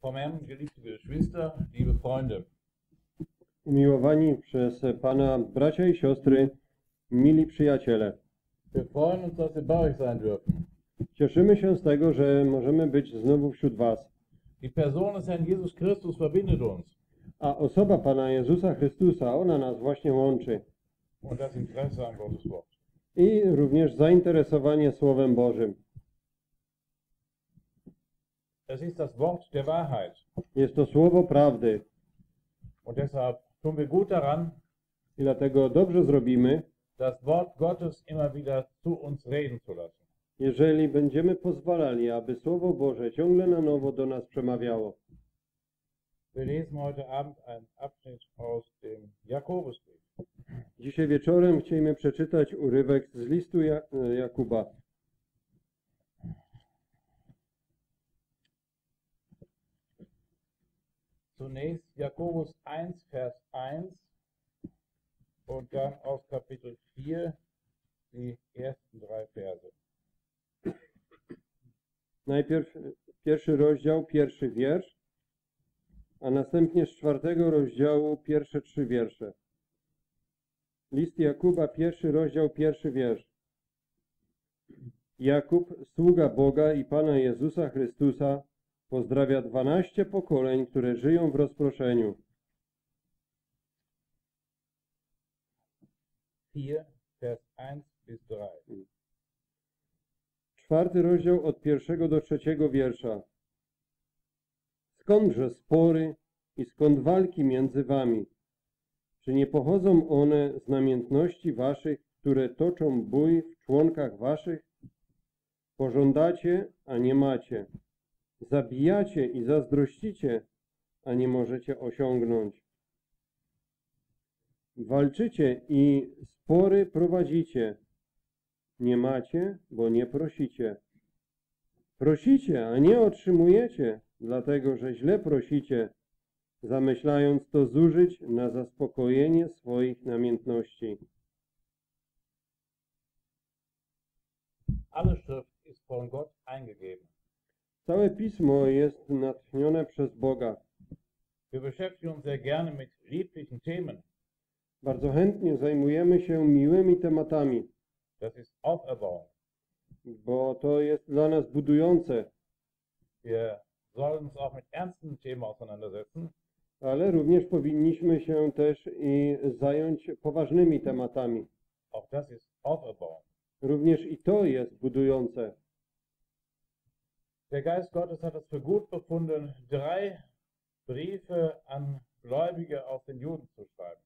vom Herrn, geliebte Geschwister, liebe Freunde. Umiłowani przez Pana bracia i siostry, mili przyjaciele. Wir freuen uns, dass wir bei euch sein dürfen. Cieszymy się z tego, że możemy być znowu wśród Was. Die Person des Herrn Jesus Christus verbindet uns A osoba Pana Jezusa Chrystusa, ona nas właśnie łączy. und das Interesse an Gottes Wort. I również zainteresowanie Słowem Bożym. Es ist das Wort der Wahrheit. Jest to Słowo prawdy. Und deshalb tun wir gut daran, I dlatego dobrze zrobimy, das Wort Gottes immer wieder zu uns reden zu lassen. jeżeli będziemy pozwalali, aby Słowo Boże ciągle na nowo do nas przemawiało. Wir lesen heute Abend einen Abschnitt aus dem Jakobusbrief. Dzisiaj wieczorem chcielibyśmy przeczytać urywek z listu Ja- Jakuba. Zunächst Jakobus 1, Vers 1 und dann aus Kapitel 4 die ersten drei Verse. Najpierw pierwszy rozdział, pierwszy wiersz, a następnie z czwartego rozdziału pierwsze trzy wiersze. List Jakuba, pierwszy rozdział, pierwszy wiersz. Jakub, sługa Boga i Pana Jezusa Chrystusa, pozdrawia dwanaście pokoleń, które żyją w rozproszeniu. 4, Vers 1 bis 3. Czwarty rozdział od pierwszego do trzeciego wiersza. Skądże spory i skąd walki między wami? Czy nie pochodzą one z namiętności waszych, które toczą bój w członkach waszych? Pożądacie, a nie macie. Zabijacie i zazdrościcie, a nie możecie osiągnąć. Walczycie i spory prowadzicie, nie macie, bo nie prosicie. Prosicie, a nie otrzymujecie, dlatego że źle prosicie, zamyślając to zużyć na zaspokojenie swoich namiętności. Alle Schrift ist von Gott eingegeben. Całe pismo jest natchnione przez Boga. Wir beschäftigen uns sehr gerne mit lieblichen Themen. Bardzo chętnie zajmujemy się miłymi tematami, Das ist Auferbauung. bo to jest dla nas budujące, Wir sollen uns auch mit ernsten Themen auseinandersetzen. ale również powinniśmy się też i zająć poważnymi tematami. Auch das ist Auferbauung. Również i to jest budujące. Der Geist Gottes hat es für gut befunden, drei Briefe an Gläubige aus den Juden zu schreiben.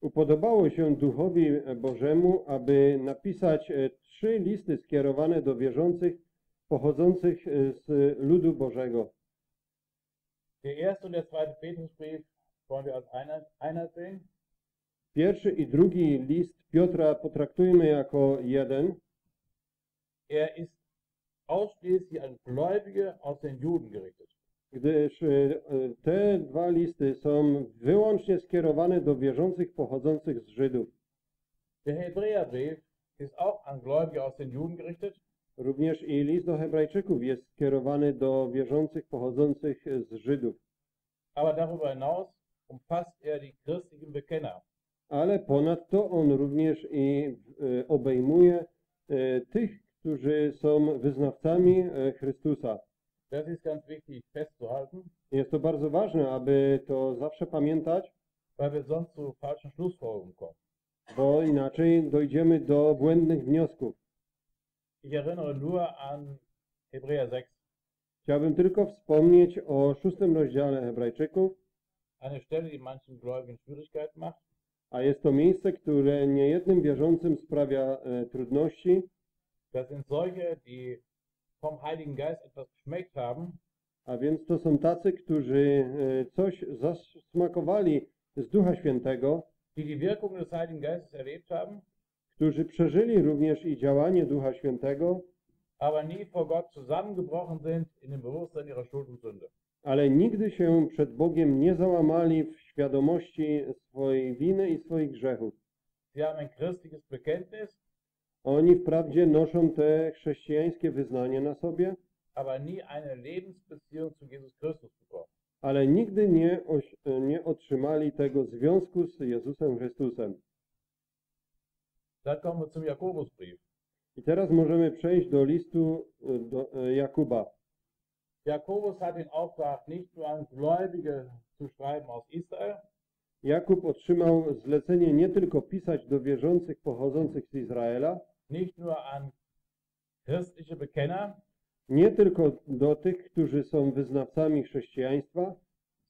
Upodobało się Duchowi Bożemu, aby napisać e, trzy listy skierowane do wierzących pochodzących e, z ludu Bożego. Der erste und der zweite Petrusbrief wollen wir als Einheit sehen. Pierwszy i drugi list Piotra potraktujmy jako jeden, Er ist ausschließlich an Gläubige aus den Juden gerichtet. gdyż e, e, te dwa listy są wyłącznie skierowane do wierzących pochodzących z Żydów. Der Hebräerbrief ist auch an Gläubige aus den Juden gerichtet, Również i list do Hebrajczyków jest skierowany do wierzących pochodzących z Żydów. aber darüber hinaus umfasst er die christlichen Bekenner. ale ponadto on również i e, obejmuje tych, którzy są wyznawcami e, Chrystusa. Das ist ganz wichtig festzuhalten, Jest to bardzo ważne, aby to zawsze pamiętać, weil wir sonst zu falschen Schlussfolgerungen kommen. bo inaczej dojdziemy do błędnych wniosków. Ich erinnere nur an Hebräer 6, Chciałbym tylko wspomnieć o szóstym rozdziale Hebrajczyków, eine Stelle, die manchen Gläubigen Schwierigkeiten macht. a jest to miejsce, które niejednym wierzącym sprawia e, trudności. Das sind solche, die vom Heiligen Geist etwas geschmeckt haben, A więc to są tacy, którzy e, coś zasmakowali z Ducha Świętego, die die Wirkung des Heiligen Geistes erlebt haben, którzy przeżyli również i działanie Ducha Świętego, aber nie vor Gott zusammengebrochen sind in dem Bewusstsein ihrer Schuld und Sünde. ale nigdy się przed Bogiem nie załamali w świadomości swojej winy i swoich grzechów. Sie haben ein christliches Bekenntnis, Oni wprawdzie noszą te chrześcijańskie wyznanie na sobie, aber nie eine Lebensbeziehung zu Jesus Christus bekommen. ale nigdy nie, oś, nie otrzymali tego związku z Jezusem Chrystusem. Dann kommen wir zum Jakobusbrief. I teraz możemy przejść do listu e, do e, Jakuba. Jakobus hat den Auftrag, nicht nur an Gläubige zu schreiben aus Israel, Jakub otrzymał zlecenie nie tylko pisać do wierzących pochodzących z Izraela, nicht nur an christliche Bekenner, nie tylko do tych, którzy są wyznawcami chrześcijaństwa,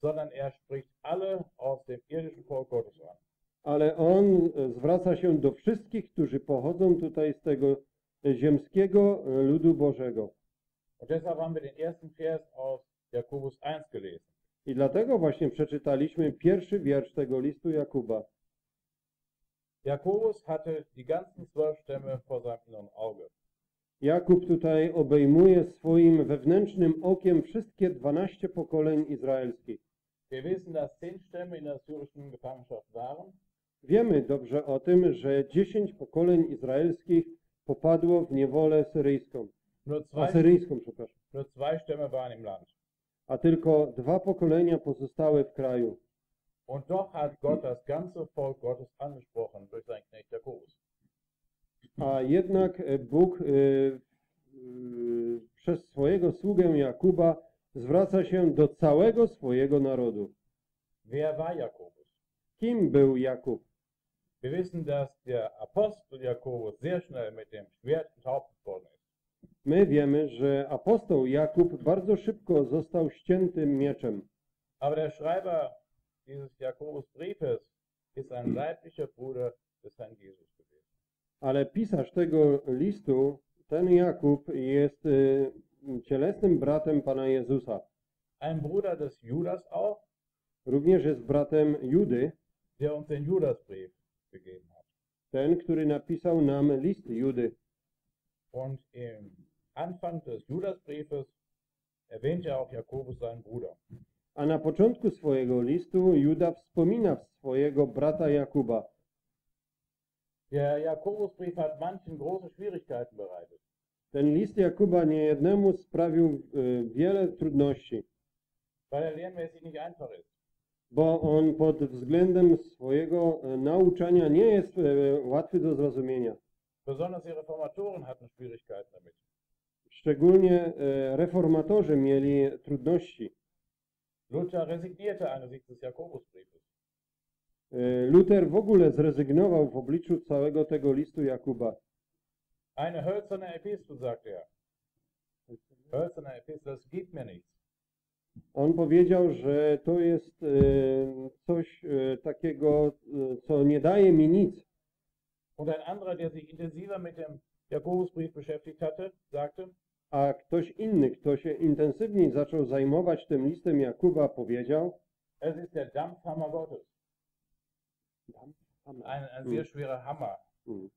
sondern er spricht alle aus dem irdischen Volk Gottes an. ale on zwraca się do wszystkich, którzy pochodzą tutaj z tego ziemskiego ludu Bożego. Und deshalb haben wir den ersten Vers aus Jakobus 1 gelesen. I dlatego właśnie przeczytaliśmy pierwszy wiersz tego listu Jakuba. Jakobus hatte die ganzen zwölf Stämme vor seinem inneren Auge. Jakub tutaj obejmuje swoim wewnętrznym okiem wszystkie 12 pokoleń izraelskich. Wir wissen, dass zehn Stämme in der syrischen Gefangenschaft waren. Wiemy dobrze o tym, że 10 pokoleń izraelskich popadło w niewolę syryjską, Nur zwei, asyryjską, przepraszam, nur zwei Stämme waren im Land. A tylko dwa pokolenia pozostały w kraju. Und doch hat Gott das ganze Volk Gottes angesprochen durch seinen Knecht Jakobus. A jednak e, Bóg e, e, przez swojego sługę Jakuba zwraca się do całego swojego narodu. Wer war Jakobus? Kim był Jakub? Wir wissen, dass der Apostel Jakobus sehr schnell mit dem Schwert enthauptet worden ist. My wiemy, że apostoł Jakub bardzo szybko został ściętym mieczem, Aber der Schreiber dieses Jakobusbriefes ist ein leiblicher Bruder des Herrn Jesus gewesen. ale pisarz tego listu, ten Jakub, jest y, cielesnym bratem Pana Jezusa. Ein Bruder des Judas auch, Również jest bratem Judy, der uns den Judasbrief gegeben hat. ten, który napisał nam list Judy. Und im Anfang des Judasbriefes erwähnt ja auch Jakobus seinen Bruder. A na początku swojego listu Juda wspomina swojego brata Jakuba. Der Jakobusbrief hat manchen große Schwierigkeiten bereitet. Ten list Jakuba niejednemu sprawił y, wiele trudności, Weil er lernmäßig nicht einfach ist. bo on pod względem swojego e, nauczania nie jest e, łatwy do zrozumienia. Besonders die Reformatoren hatten Schwierigkeiten damit. Szczególnie e, reformatorzy mieli trudności. Luther resignierte angesichts des Jakobusbriefes. E, Luther w ogóle zrezygnował w obliczu całego tego listu Jakuba. Eine hölzerne Epistel, sagte er. Hölzerne Epistel, das gibt mir nichts. On powiedział, że to jest e, coś takiego, co nie daje mi nic. Und ein anderer, der sich intensiver mit dem Jakobusbrief beschäftigt hatte, sagte, A ktoś inny, kto się intensywniej zaczął zajmować tym listem Jakuba, powiedział, es ist der Dampfhammer Gottes. Ein, ein sehr schwerer Hammer. Mm.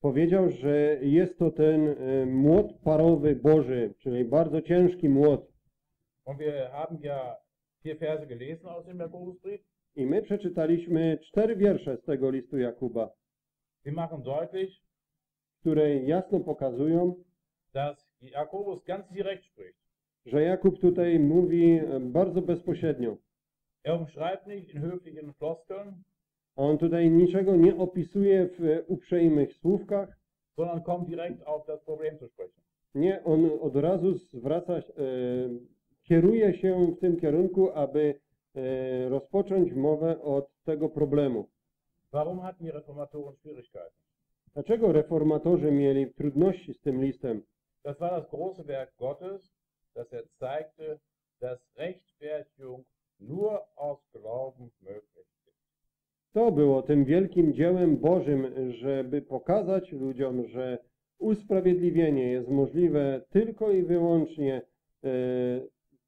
powiedział, że jest to ten e, młot parowy Boży, czyli bardzo ciężki młot. Und wir haben ja vier Verse gelesen aus dem Jakobusbrief. I my przeczytaliśmy cztery wiersze z tego listu Jakuba, Sie machen deutlich, które jasno pokazują, dass Jakobus ganz direkt spricht. że Jakub tutaj mówi e, bardzo bezpośrednio. Er umschreibt nicht in höflichen Floskeln, On tutaj niczego nie opisuje w uprzejmych słówkach. sondern kommt direkt auf das Problem zu sprechen. Nie, on od razu zwraca, e, kieruje się w tym kierunku, aby e, rozpocząć mowę od tego problemu. Warum hatten die Reformatoren Schwierigkeiten? Dlaczego reformatorzy mieli trudności z tym listem? Das war das große Werk Gottes, dass er zeigte, dass Rechtfertigung nur aus Glauben möglich ist. To było tym wielkim dziełem Bożym, żeby pokazać ludziom, że usprawiedliwienie jest możliwe tylko i wyłącznie e,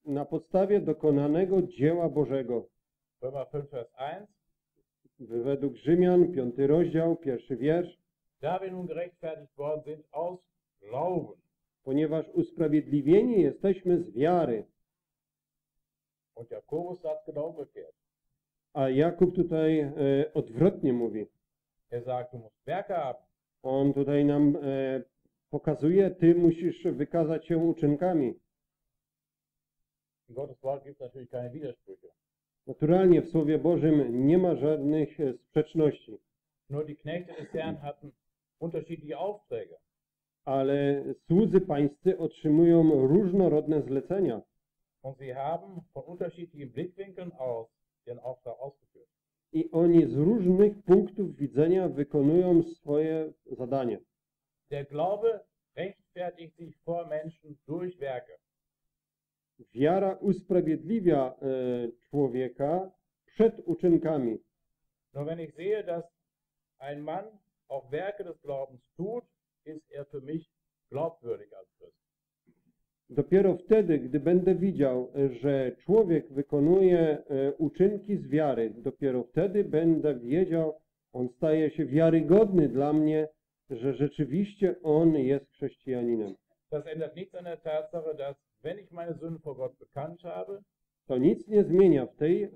na podstawie dokonanego dzieła Bożego. Römer 5, Vers 1. Według Rzymian, piąty rozdział, pierwszy wiersz. Da wir nun gerechtfertigt worden sind aus Glauben. Ponieważ usprawiedliwieni jesteśmy z wiary. Und Jakobus sagt genau umgekehrt. A Jakub tutaj e, odwrotnie mówi. Er sagt, du musst Werke haben. On tutaj nam e, pokazuje, ty musisz wykazać się uczynkami. In Gottes Wort gibt es natürlich keine Widersprüche. Naturalnie w Słowie Bożym nie ma żadnych e, sprzeczności, Nur die Knechte des Herrn hatten unterschiedliche Aufträge. ale słudzy pańscy otrzymują różnorodne zlecenia Und sie haben von unterschiedlichen Blickwinkeln aus ihren Auftrag ausgeführt. i oni z różnych punktów widzenia wykonują swoje zadanie. Der Glaube rechtfertigt sich vor Menschen durch Werke. Wiara usprawiedliwia e, człowieka przed uczynkami. Nur wenn ich sehe, dass ein Mann auch Werke des Glaubens tut, ist er für mich glaubwürdig als Christ. Dopiero wtedy, gdy będę widział, że człowiek wykonuje e, uczynki z wiary, dopiero wtedy będę wiedział, on staje się wiarygodny dla mnie, że rzeczywiście on jest chrześcijaninem. Das ändert nichts an der Tatsache, dass wenn ich meine Sünden vor Gott bekannt habe, To nic nie zmienia w, tej, e,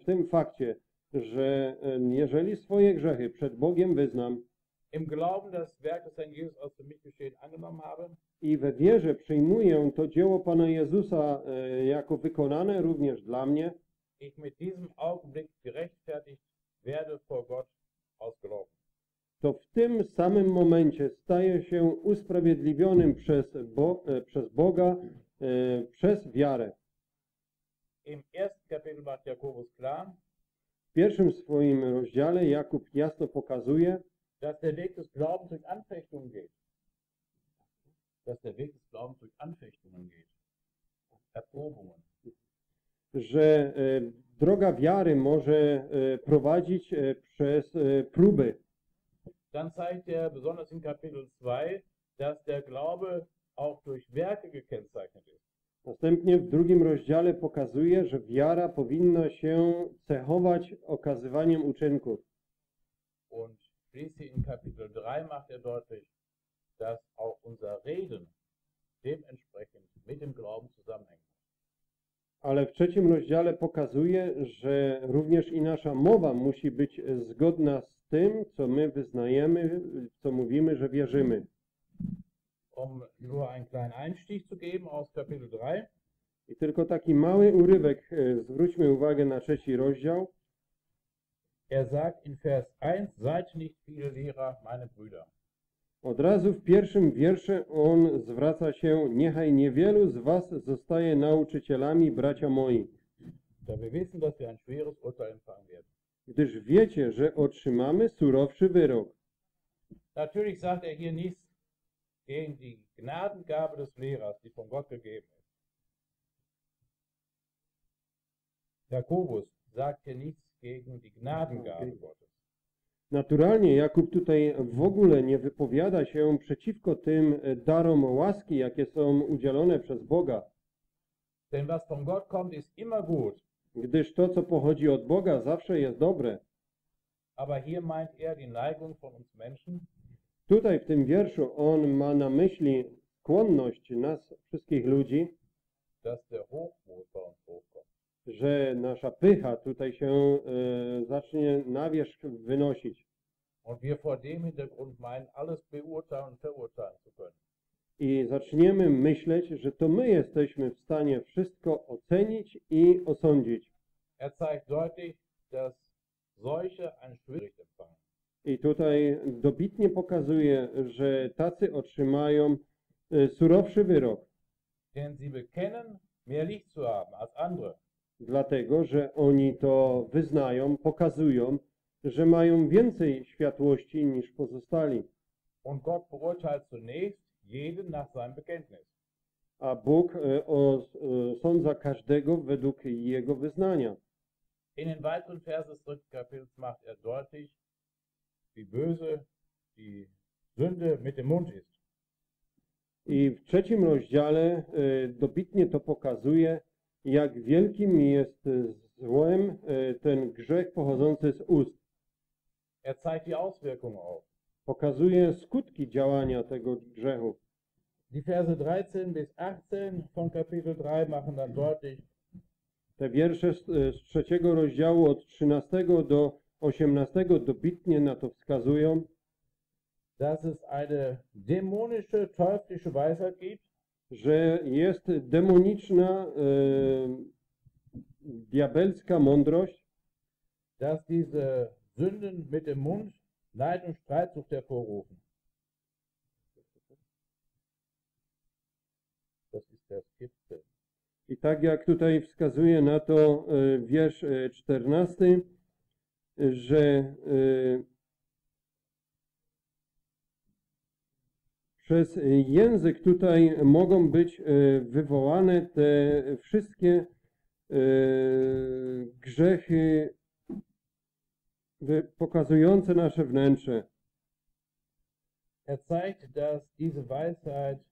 w tym fakcie, że e, jeżeli swoje grzechy przed Bogiem wyznam im Glauben das Werk Herrn Jesus aus geschehen angenommen habe, i we wierze przyjmuję to dzieło Pana Jezusa e, jako wykonane również dla mnie, ich mit diesem Augenblick gerechtfertigt werde vor Gott aus Glauben. to w tym samym momencie staje się usprawiedliwionym przez, Bo, przez Boga przez wiarę. Im ersten Kapitel macht Jakobus klar, W pierwszym swoim rozdziale Jakub jasno pokazuje, dass der Weg des Glaubens durch Anfechtungen geht. Dass der Weg des Glaubens durch Anfechtungen geht. Erprobungen. że e, droga wiary może e, prowadzić e, przez e, próby. Dann zeigt er besonders in Kapitel 2, dass der Glaube auch durch Werke gekennzeichnet ist. Następnie w drugim rozdziale pokazuje, że wiara powinna się cechować okazywaniem uczynków. Und schließlich in Kapitel 3 macht er deutlich, dass auch unser Reden dementsprechend mit dem Glauben zusammenhängt. Ale w trzecim rozdziale pokazuje, że również i nasza mowa musi być zgodna z tym, co my wyznajemy, co mówimy, że wierzymy. Um nur einen kleinen Einstieg zu geben aus Kapitel 3, I tylko taki mały urywek, e, zwróćmy uwagę na trzeci rozdział. er sagt in Vers 1, seid nicht viele Lehrer, meine Brüder. Od razu w pierwszym wiersze on zwraca się, niechaj niewielu z was zostaje nauczycielami, bracia moi, Da wir wissen, dass wir ein schweres Urteil empfangen werden. gdyż wiecie, że otrzymamy surowszy wyrok. Natürlich sagt er hier nichts gegen die Gnadengabe des Lehrers, die von Gott gegeben ist. Jakobus sagt hier nichts gegen die Gnadengabe. Gottes. Naturalnie Jakub tutaj w ogóle nie wypowiada się przeciwko tym e, darom łaski, jakie są udzielone przez Boga, Denn was von Gott kommt, ist immer gut. gdyż to, co pochodzi od Boga, zawsze jest dobre. Aber hier meint er die Neigung von uns Menschen, Tutaj w tym wierszu on ma na myśli skłonność nas, wszystkich ludzi, że nasza pycha tutaj się e, zacznie na wierzch wynosić. I zaczniemy myśleć, że to my jesteśmy w stanie wszystko ocenić i osądzić. Er zeigt deutlich, dass solche ein Schwierig empfangen. I tutaj dobitnie pokazuje, że tacy otrzymają e, surowszy wyrok, Denn sie bekennen, mehr Licht zu haben als andere. dlatego że oni to wyznają, pokazują, że mają więcej światłości niż pozostali. Und Gott beurteilt zunächst jeden nach seinem Bekenntnis. A Bóg e, osądza każdego według jego wyznania. In den weiteren Versen des dritten Kapitels macht er deutlich, wie böse die Sünde mit dem Mund ist. I w trzecim rozdziale e, dobitnie to pokazuje, jak wielkim jest złem e, ten grzech pochodzący z ust. Er zeigt die Auswirkungen auf. Pokazuje skutki działania tego grzechu. Die Verse 13 bis 18 von Kapitel 3 machen dann deutlich, Te wiersze z, e, z trzeciego rozdziału od 13 do 18 dobitnie na to wskazują, dass es eine dämonische, teuflische Weisheit gibt, że jest demoniczna, e, diabelska mądrość, dass diese Sünden mit dem Mund Neid und Streitsucht hervorrufen. Das ist der 14. I tak jak tutaj wskazuje na to e, wiersz e, 14, że e, przez język tutaj mogą być e, wywołane te wszystkie e, grzechy pokazujące nasze wnętrze. Er zeigt, dass diese Weisheit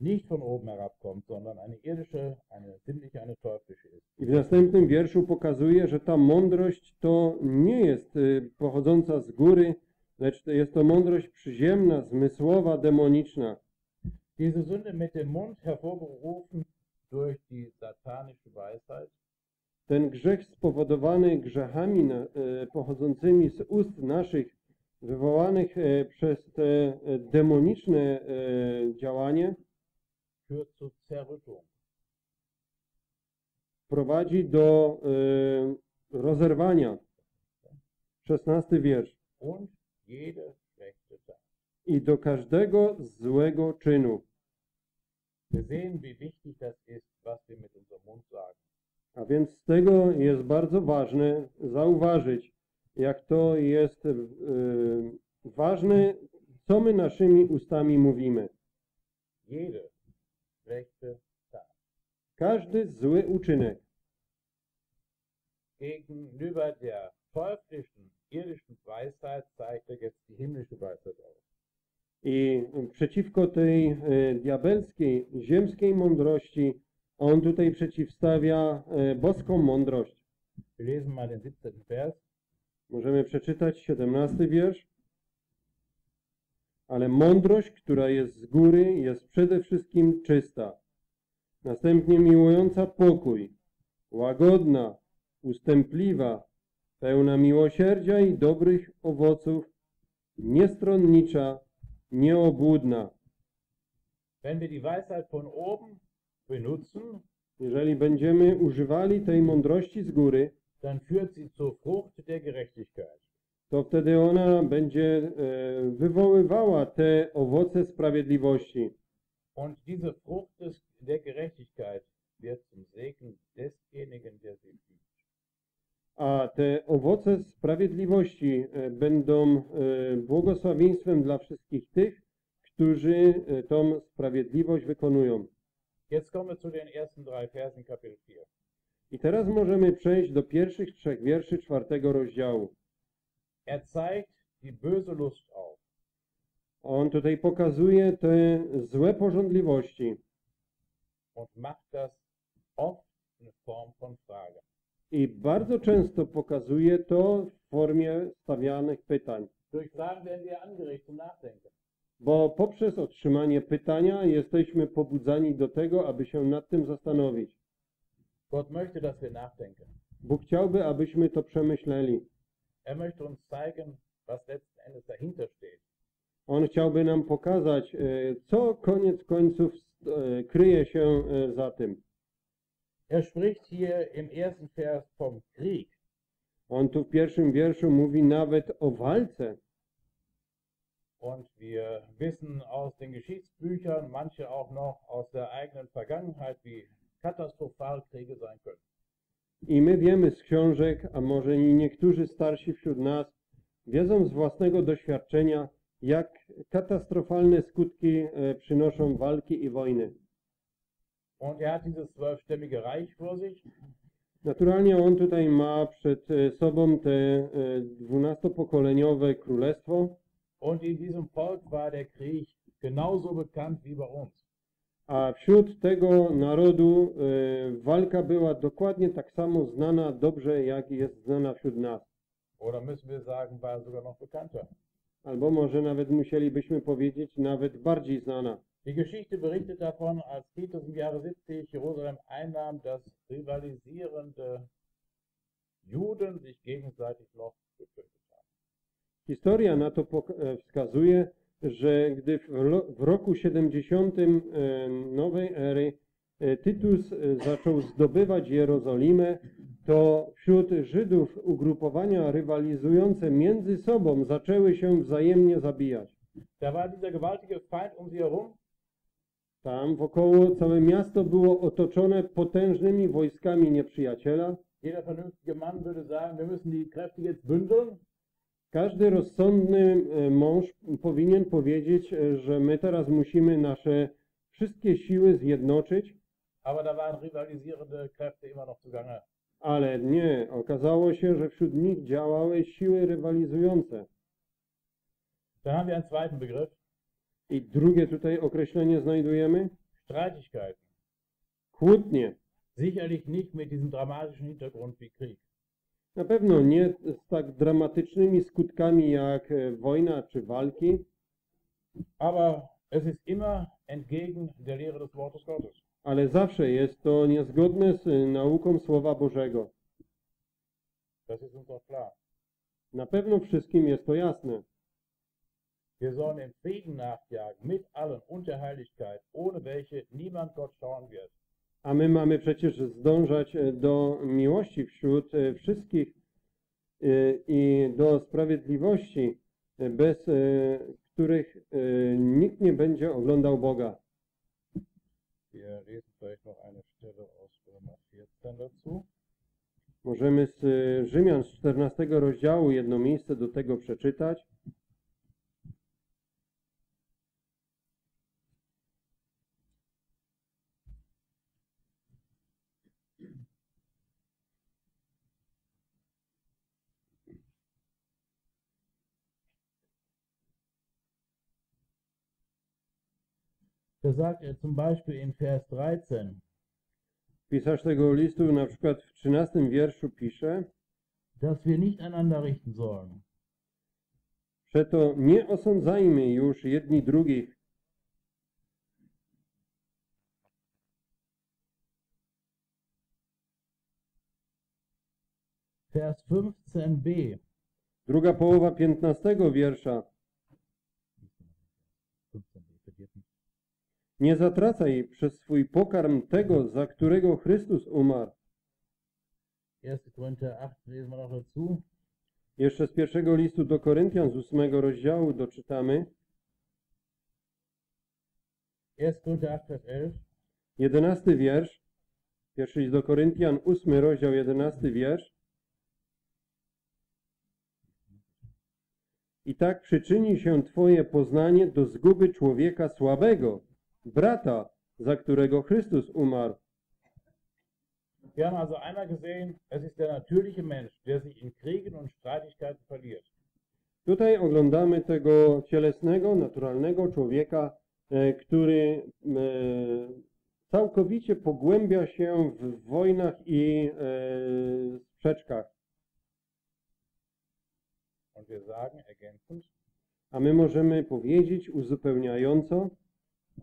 nicht von oben herabkommt, sondern eine irdische, eine sinnliche, eine teuflische ist. I w następnym wierszu pokazuje, że ta mądrość to nie jest y, pochodząca z góry, lecz to jest to mądrość przyziemna, zmysłowa, demoniczna. Diese Sünde mit dem Mund hervorgerufen durch die satanische Weisheit Ten grzech spowodowany grzechami na, e, pochodzącymi z ust naszych, wywołanych e, przez te e, demoniczne działanie. Prowadzi do e, rozerwania. 16 wiersz. I do każdego złego czynu. A więc z tego jest bardzo ważne zauważyć, jak to jest e, ważne, co my naszymi ustami mówimy. Jede schlechte Tat. Każdy zły uczynek Gegenüber der teuflischen, irdischen Weisheit zeigt er jetzt die himmlische Weisheit auf. i przeciwko tej e, diabelskiej, ziemskiej mądrości, on tutaj przeciwstawia e, boską mądrość. Wir lesen mal den 17. Vers. Możemy przeczytać 17 wiersz. Ale mądrość, która jest z góry, jest przede wszystkim czysta. Następnie miłująca pokój, łagodna, ustępliwa, pełna miłosierdzia i dobrych owoców, niestronnicza, nieobłudna. Wenn wir die Weisheit von oben benutzen, Jeżeli będziemy używali tej mądrości z góry, dann führt sie zur Frucht der Gerechtigkeit. To wtedy ona będzie e, wywoływała te owoce sprawiedliwości. Und diese Frucht des, der Gerechtigkeit wird zum Segen desjenigen, der sie. A te owoce sprawiedliwości e, będą e, błogosławieństwem dla wszystkich tych, którzy tą sprawiedliwość wykonują. Jetzt kommen wir zu den ersten drei Versen Kapitel 4. I teraz możemy przejść do pierwszych trzech wierszy czwartego rozdziału. Er zeigt die böse Lust auf. On tutaj pokazuje te złe porządliwości und macht das oft in Form von Fragen. i bardzo często pokazuje to w formie stawianych pytań. Durch Fragen werden wir angeregt zum Nachdenken. Bo poprzez otrzymanie pytania jesteśmy pobudzani do tego, aby się nad tym zastanowić. Gott möchte, dass wir nachdenken. Bóg chciałby, abyśmy to przemyśleli. Er möchte uns zeigen, was letzten Endes dahinter steht. On chciałby nam pokazać, e, co koniec końców e, kryje się e, za tym. Er spricht hier im ersten Vers vom Krieg. On tu w pierwszym wierszu mówi nawet o walce. Und wir wissen aus den Geschichtsbüchern, manche auch noch aus der eigenen Vergangenheit, wie katastrophal Kriege sein können. I my wiemy z książek, a może i niektórzy starsi wśród nas, wiedzą z własnego doświadczenia, jak katastrofalne skutki e, przynoszą walki i wojny. Und er hat dieses zwölfstämmige Reich vor sich Naturalnie on tutaj ma przed e, sobą te e, dwunastopokoleniowe królestwo, und in diesem Volk war der Krieg genauso bekannt wie bei uns. A wśród tego narodu e, walka była dokładnie tak samo znana dobrze, jak jest znana wśród nas. Oder müssen wir sagen, war sogar noch bekannter. Albo może nawet musielibyśmy powiedzieć nawet bardziej znana. Die Geschichte berichtet davon, als Titus im Jahre 70 Jerusalem einnahm, dass rivalisierende Juden sich gegenseitig noch getötet haben. Historia na to e, wskazuje, że gdy w, roku 70 e, nowej ery e, Tytus e, zaczął zdobywać Jerozolimę, to wśród Żydów ugrupowania rywalizujące między sobą zaczęły się wzajemnie zabijać. Da war dieser gewaltige Feind um sie herum. Tam wokoło całe miasto było otoczone potężnymi wojskami nieprzyjaciela. Jeder vernünftige Mann würde sagen, wir müssen die Kräfte jetzt bündeln. Każdy rozsądny e, mąż powinien powiedzieć, e, że my teraz musimy nasze wszystkie siły zjednoczyć, ale nie, okazało się, że wśród nich działały siły rywalizujące. I drugie tutaj określenie znajdujemy? Streitigkeiten. Kłótnie. Sicherlich nicht mit diesem dramatischen Hintergrund wie Krieg. Na pewno nie z tak dramatycznymi skutkami jak e, wojna czy walki, Aber es ist immer entgegen der Lehre des Wortes Gottes. ale zawsze jest to niezgodne z e, nauką Słowa Bożego. Das ist uns klar. Na pewno wszystkim jest to jasne. Wir sollen dem Frieden nachjagen, mit allen und der Heiligkeit, ohne welche niemand Gott schauen wird. A my mamy przecież zdążać e, do miłości wśród e, wszystkich e, i do sprawiedliwości, bez których nikt nie będzie oglądał Boga. Wir lesen vielleicht noch eine Stelle aus Römer 14 dazu. Możemy z Rzymian z 14 rozdziału jedno miejsce do tego przeczytać. Da sagt er zum Beispiel in Vers 13, Pisarz tego listu na przykład w 13 wierszu pisze dass wir nicht einander richten sollen. Przeto nie osądzajmy już jedni drugich, Vers 15b. Druga połowa 15 wiersza. 15b, vergiss nicht. Nie zatracaj przez swój pokarm tego, za którego Chrystus umarł. 1. Korinther 8 lesen wir noch dazu. Jeszcze z pierwszego listu do Koryntian z ósmego rozdziału doczytamy. 1. Korinther 8, Vers 11. Jedenasty wiersz. Pierwszy list do Koryntian, ósmy rozdział, jedenasty wiersz. I tak przyczyni się Twoje poznanie do zguby człowieka słabego, brata, za którego Chrystus umarł. Wir haben also einmal gesehen, es ist der natürliche Mensch, der sich in Kriegen und Streitigkeiten verliert. Tutaj oglądamy tego cielesnego, naturalnego człowieka, e, który e, całkowicie pogłębia się w wojnach i e, sprzeczkach. Und wir sagen ergänzend, A my możemy powiedzieć uzupełniająco,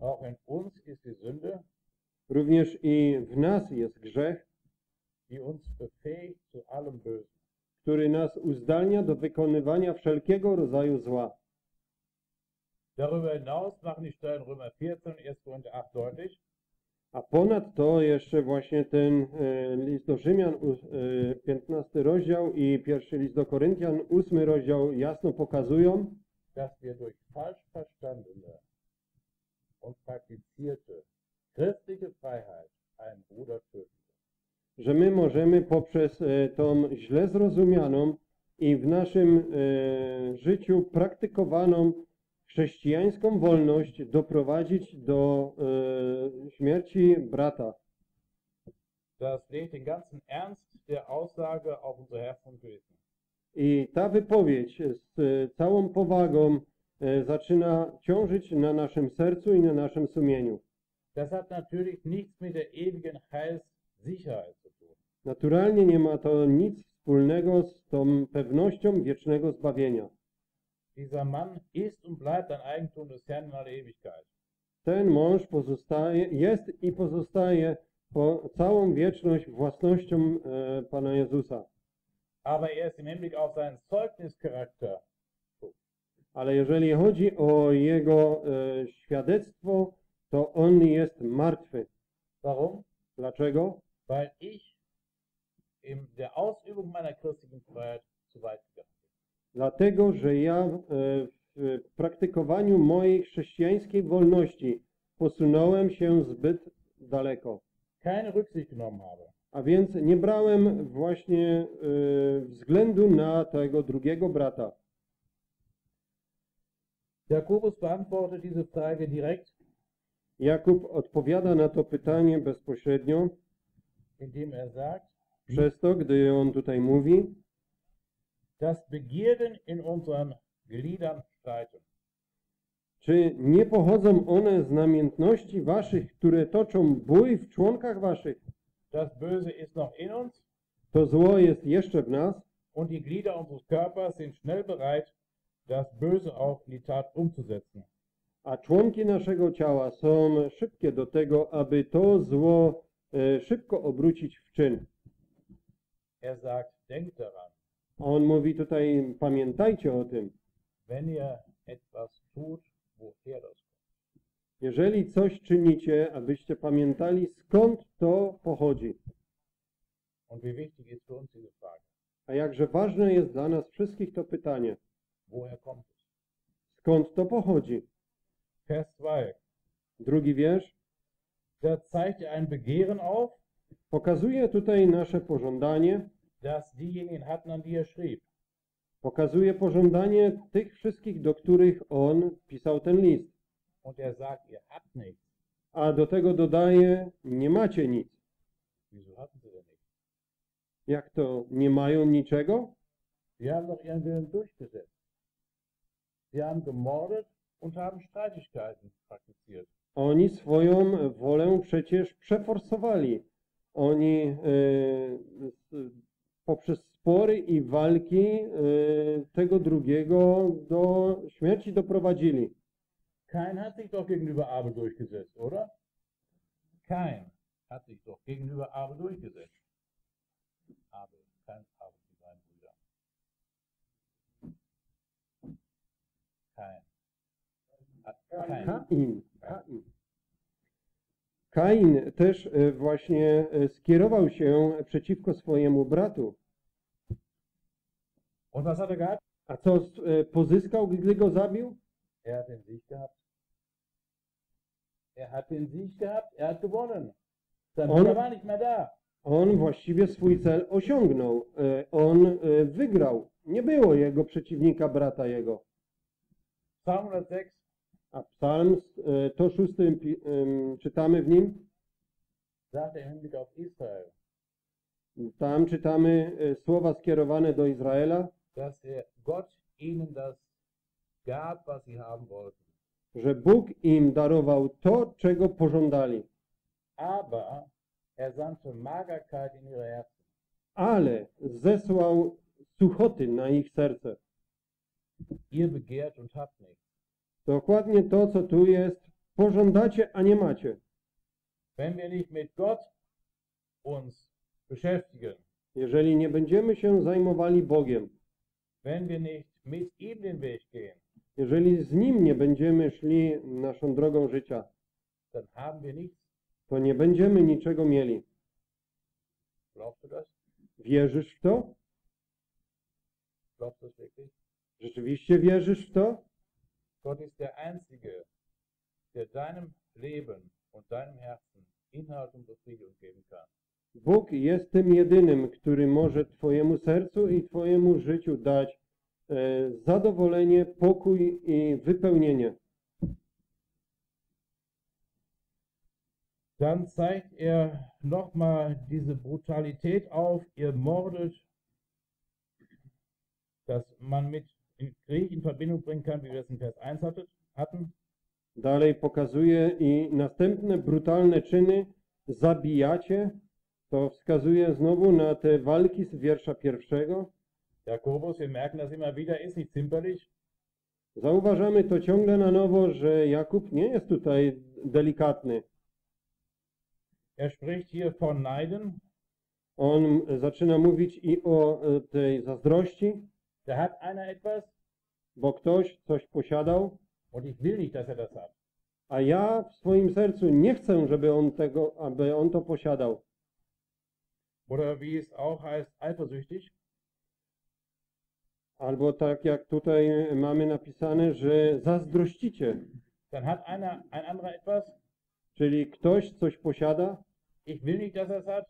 auch in uns ist die Sünde, również i w nas jest grzech, die uns befähigt zu allem Bösen. który nas uzdalnia do wykonywania wszelkiego rodzaju zła. Darüber hinaus machen die Stellen Römer 14 und 1. Korinther 8 deutlich, A ponadto jeszcze właśnie ten e, list do Rzymian, ós- e, 15 rozdział i pierwszy list do Koryntian, 8 rozdział jasno pokazują, dass wir durch falsch verstandene und praktizierte christliche Freiheit einen Bruder töten. że my możemy poprzez e, tą źle zrozumianą i w naszym e, życiu praktykowaną chrześcijańską wolność doprowadzić do e, śmierci brata. Das legt den ganzen Ernst der Aussage auf unser Herz und Gewissen. I ta wypowiedź z e, całą powagą zaczyna ciążyć na naszym sercu i na naszym sumieniu. Das hat natürlich nichts mit der ewigen Heilssicherheit zu tun. Naturalnie nie ma to nic wspólnego z tą pewnością wiecznego zbawienia. Dieser Mann ist und bleibt ein Eigentum des Herrn in aller Ewigkeit. Ten mąż pozostaje, jest i pozostaje po całą wieczność własnością e, Pana Jezusa. Aber er ist im Hinblick auf seinen Zeugnischarakter Ale jeżeli chodzi o jego e, świadectwo, to on jest martwy. Warum? Dlaczego? Weil ich in der Ausübung meiner christlichen Freiheit zu weit gegangen bin. Dlatego, że ja e, w praktykowaniu mojej chrześcijańskiej wolności posunąłem się zbyt daleko. Keine Rücksicht genommen habe. A więc nie brałem właśnie e, względu na tego drugiego brata. Jakobus beantwortet diese Frage direkt, Jakub odpowiada na to pytanie bezpośrednio. Indem er sagt, przez to, gdy on tutaj mówi, dass Begierden in unseren Gliedern streiten. czy nie pochodzą one z namiętności waszych, które toczą bój w członkach waszych? Das Böse ist noch in uns. To zło jest jeszcze w nas, und die Glieder unseres Körpers sind schnell bereit, das Böse auch in die Tat umzusetzen. a członki naszego ciała są szybkie do tego, aby to zło e, szybko obrócić w czyn. Er sagt, denkt daran, On mówi tutaj, pamiętajcie o tym. wenn ihr etwas tut, woher das kommt. Jeżeli coś czynicie, abyście pamiętali, skąd to pochodzi. Und wie wichtig ist für uns diese Frage. A jakże ważne jest dla nas wszystkich to pytanie, Woher kommt es? skąd to pochodzi? Vers 2. Drugi wiersz Da zeigt ein Begehren auf, pokazuje tutaj nasze pożądanie, das diejenigen hatten, an die er schrieb. pokazuje pożądanie tych wszystkich, do których on pisał ten list. Und er sagt, ihr habt nichts. A do tego dodaje, nie macie nic. Wieso hatten sie denn nichts? Jak to, nie mają niczego? Sie haben doch ihren Willen durchgesetzt. Sie haben gemordet und haben Streitigkeiten praktiziert. Oni swoją wolę przecież przeforsowali. Oni e, poprzez spory i walki e, tego drugiego do śmierci doprowadzili. Kein hat sich doch gegenüber Abel durchgesetzt, oder? Kein hat sich doch gegenüber Abel durchgesetzt. Abel zu seinen Brüdern. Kein. Hat kein. Kain. Kain. Kain też e, właśnie e, skierował się przeciwko swojemu bratu. A co e, pozyskał, gdy go zabił? Er hat den Sieg gehabt. Er hat den Sieg gehabt, er hat gewonnen. Sein Bruder war nicht mehr da. On właściwie swój cel osiągnął. On wygrał. Nie było jego przeciwnika, brata jego. Psalm 106, A psalm e, to szóstym czytamy w nim. Tam czytamy e, słowa skierowane do Izraela, że Bóg im darował to, czego pożądali. Ale zesłał suchoty na ich serce. Ihr begehrt und habt nichts. Dokładnie to, co tu jest. Pożądacie, a nie macie. Wenn wir nicht mit Gott uns beschäftigen, Jeżeli nie będziemy się zajmowali Bogiem, wenn wir nicht mit ihm den Weg gehen, jeżeli z Nim nie będziemy szli naszą drogą życia, dann haben wir nichts. to nie będziemy niczego mieli. Glaubst du das? Wierzysz w to? Glaubst du das wirklich? Rzeczywiście wierzysz w to? Gott ist der Einzige, der deinem Leben und deinem Herzen Inhalt und Befriedigung geben kann. Bóg jest tym jedynym, który może Twojemu sercu i Twojemu życiu dać e, zadowolenie, pokój i wypełnienie. Dann zeigt er nochmal diese Brutalität auf, ihr mordet, dass man mit in Krieg in Verbindung bringen kann, wie wir es in Vers 1 hattet, hatten. Dalej pokazuje i następne brutalne czyny zabijacie. To wskazuje znowu na te walki z wiersza pierwszego. Jakobus, wir merken das immer wieder, ist nicht zimperlich. Zauważamy to ciągle na nowo, że Jakub nie jest tutaj delikatny. Er spricht hier von Neiden. On zaczyna mówić i o e, tej zazdrości. Da hat einer etwas, bo ktoś coś posiadał, und ich will nicht, dass er das hat. a ja w swoim sercu nie chcę, żeby on tego, aby on to posiadał. Oder wie es auch heißt, eifersüchtig. Albo tak jak tutaj mamy napisane, że zazdrościcie, Dann hat einer, ein anderer etwas. czyli ktoś coś posiada, Ich will nicht, dass er es hat,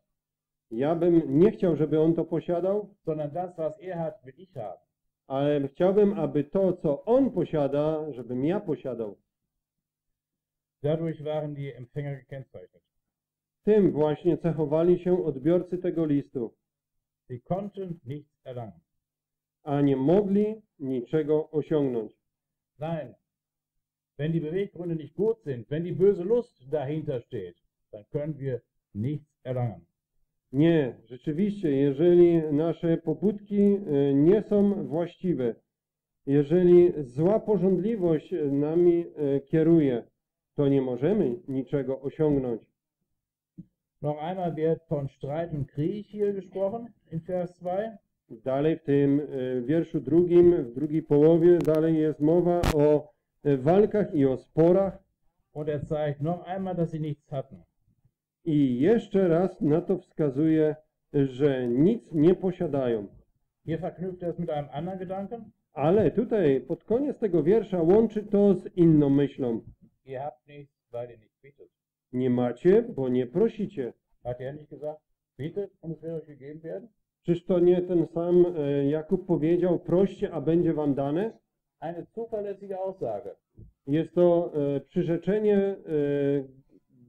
ja bym nie chciał, żeby on to posiadał, sondern das, was er hat, will ich haben. Ale chciałbym, aby to, co on posiada, żebym ja posiadał. Dadurch waren die Empfänger gekennzeichnet. Tym właśnie cechowali się odbiorcy tego listu, Sie konnten nichts erlangen. a nie mogli niczego osiągnąć. Nein, wenn die Beweggründe nicht gut sind, wenn die böse Lust dahinter steht, dann können wir nichts erlangen. Nie, rzeczywiście, jeżeli nasze pobudki e, nie są właściwe, jeżeli zła pożądliwość e, nami e, kieruje, to nie możemy niczego osiągnąć. Noch einmal wird von Streit und Krieg hier gesprochen in Vers 2. Dalej w tym e, wierszu drugim, w drugiej połowie, dalej jest mowa o walkach i o sporach. Und er zeigt noch einmal, dass sie nichts hatten. I jeszcze raz na to wskazuje, że nic nie posiadają. Hier verknüpft er es mit einem anderen Gedanken. Ale tutaj pod koniec tego wiersza łączy to z inną myślą. Ihr habt nichts, weil ihr nicht bittet. Nie macie, bo nie prosicie. Hat er nicht gesagt, bittet und es wird euch gegeben werden? Czyż to nie ten sam e, Jakub powiedział, proście, a będzie wam dane? Eine zuverlässige Aussage. Jest to e, przyrzeczenie e,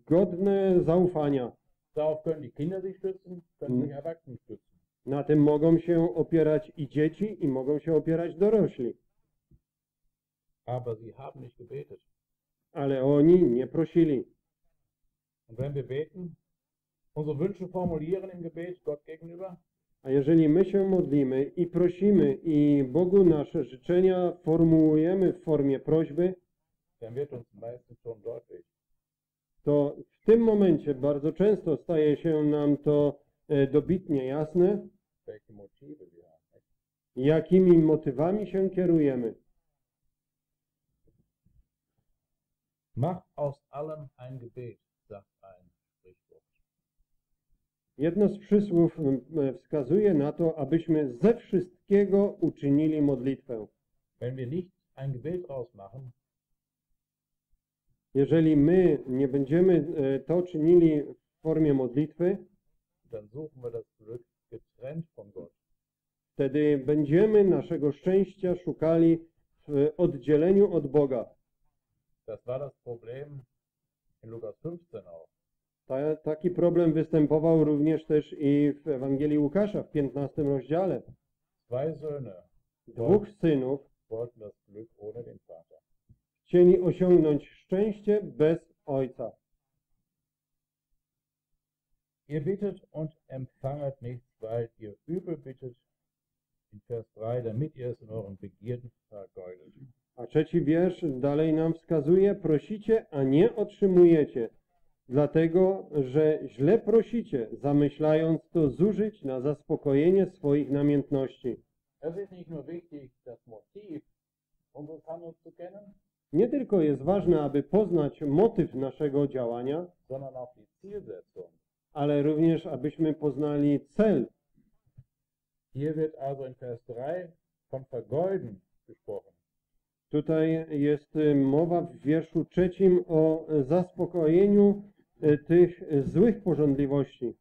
godne zaufania. Darauf können die Kinder sich stützen, können sich Erwachsene stützen. Na tym mogą się opierać i dzieci, i mogą się opierać dorośli. Aber sie haben nicht gebetet. Ale oni nie prosili. Und wenn wir beten, unsere Wünsche formulieren im Gebet Gott gegenüber, A jeżeli my się modlimy i prosimy i Bogu nasze życzenia formułujemy w formie prośby, dann wird uns meistens schon deutlich, to w tym momencie bardzo często staje się nam to e, dobitnie jasne, jakimi motywami się kierujemy. Mach aus allem ein Gebet, sagt ein Sprichwort. Jedno z przysłów wskazuje na to, abyśmy ze wszystkiego uczynili modlitwę. Wenn wir nicht ein Gebet ausmachen, Jeżeli my nie będziemy e, to czynili w formie modlitwy, wtedy będziemy naszego szczęścia szukali w oddzieleniu od Boga. Das war das Problem in Lukas 15 auch. Ta, taki problem występował również też i w Ewangelii Łukasza w 15 rozdziale. Dwóch synów chcieli osiągnąć szczęście bez ojca. Ihr bittet und empfanget nichts, weil ihr übel bittet, in Vers 3, damit ihr es in euren Begierden vergeudet. A trzeci wiersz dalej nam wskazuje, prosicie, a nie otrzymujecie, dlatego, że źle prosicie, zamyślając to zużyć na zaspokojenie swoich namiętności. Es ist nicht nur wichtig, das Motiv unseres Handelns zu kennen, Nie tylko jest ważne, aby poznać motyw naszego działania, ale również abyśmy poznali cel. Hier wird also in Vers 3 von Vergeuden gesprochen. Tutaj jest y, mowa w wierszu trzecim o zaspokojeniu y, tych złych porządliwości.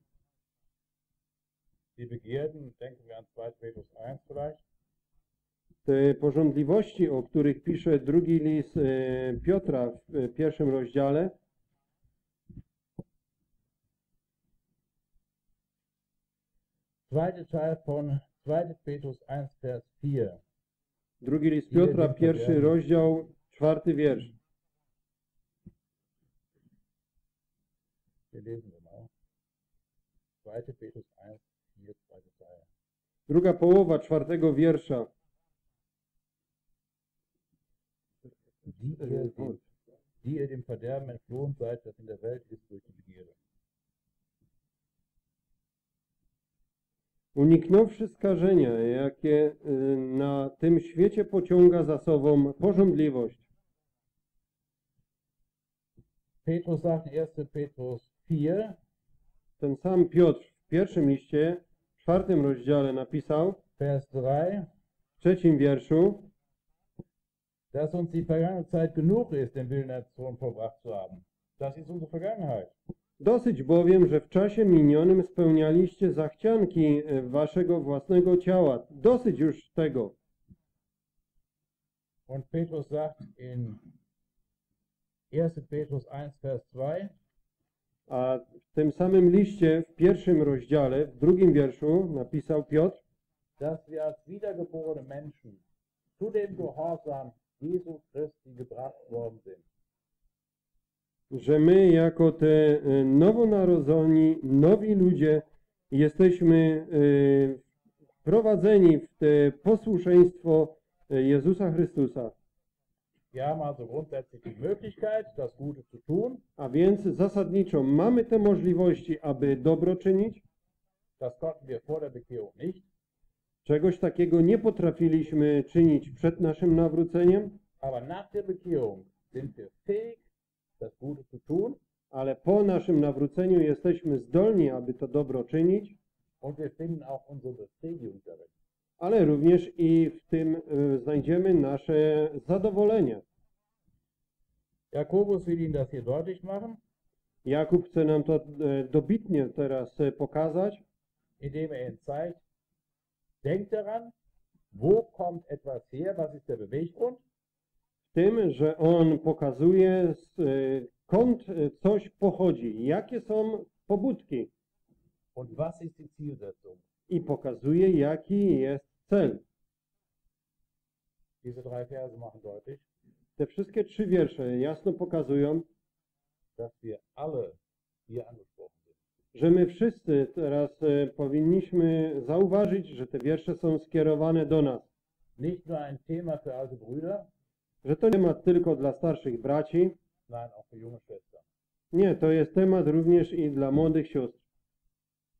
Die Begierden, denken wir an 2 Petrus 1 vielleicht, Te porządliwości, o których pisze drugi list y, Piotra w y, pierwszym rozdziale, zweite Teil von 2 Petrus 1, Vers 4. drugi list Piotra, pierwszy rozdział, czwarty wiersz. Hier lesen wir mal. 2 Petrus 1, 4, zweite Teil. Druga połowa czwartego wiersza. Die ihr, dem, die ihr dem Verderben entflohen seid, das in der Welt ist durch die Begierde. uniknąwszy skażenia, jakie y, na tym świecie pociąga za sobą porządliwość. Petrus sagt in 1. Petrus 4, Ten sam Piotr w pierwszym liście, w czwartym rozdziale napisał, Vers 3, w trzecim wierszu, dass uns die vergangene Zeit genug ist, den Willen der Thron vollbracht zu haben. Das ist unsere Vergangenheit. Dosyć bowiem, że w czasie minionym spełnialiście zachcianki e, waszego własnego ciała. Dosyć już tego. Und Petrus sagt in 1. Petrus 1, Vers 2, A w tym samym liście, w pierwszym rozdziale, w drugim wierszu napisał Piotr, dass wir als wiedergeborene Menschen zu dem Gehorsam Jesu Christi gebracht worden sind. że my jako te e, nowonarodzeni, nowi ludzie jesteśmy e, wprowadzeni w te posłuszeństwo e, Jezusa Chrystusa. A więc zasadniczo mamy te możliwości, aby dobro czynić. Das konnten wir vor der Bekehrung nicht. Czegoś takiego nie potrafiliśmy czynić przed naszym nawróceniem, Aber nach der Bekehrung sind wir fähig, das Gute zu tun. ale po naszym nawróceniu jesteśmy zdolni, aby to dobro czynić, Und wir finden auch unsere Befriedigung darin. ale również i w tym e, znajdziemy nasze zadowolenie. Jakobus will Ihnen das hier deutlich machen, Jakub chce nam to e, dobitnie teraz e, pokazać, indem er zeigt, denkt daran, wo kommt etwas her, was ist der Beweggrund? w tym, że on pokazuje skąd e, coś pochodzi, jakie są pobudki Und was ist die Zielsetzung? i pokazuje, jaki jest cel. Diese drei Verse machen deutlich, Te wszystkie trzy wiersze jasno pokazują, dass wir alle hier angesprochen. Że my wszyscy teraz e, powinniśmy zauważyć, że te wiersze są skierowane do nas. Nicht nur ein Thema für alte Brüder, Że to nie temat tylko dla starszych braci, nein, auch für junge Schwestern. nie, to jest temat również i dla młodych sióstr.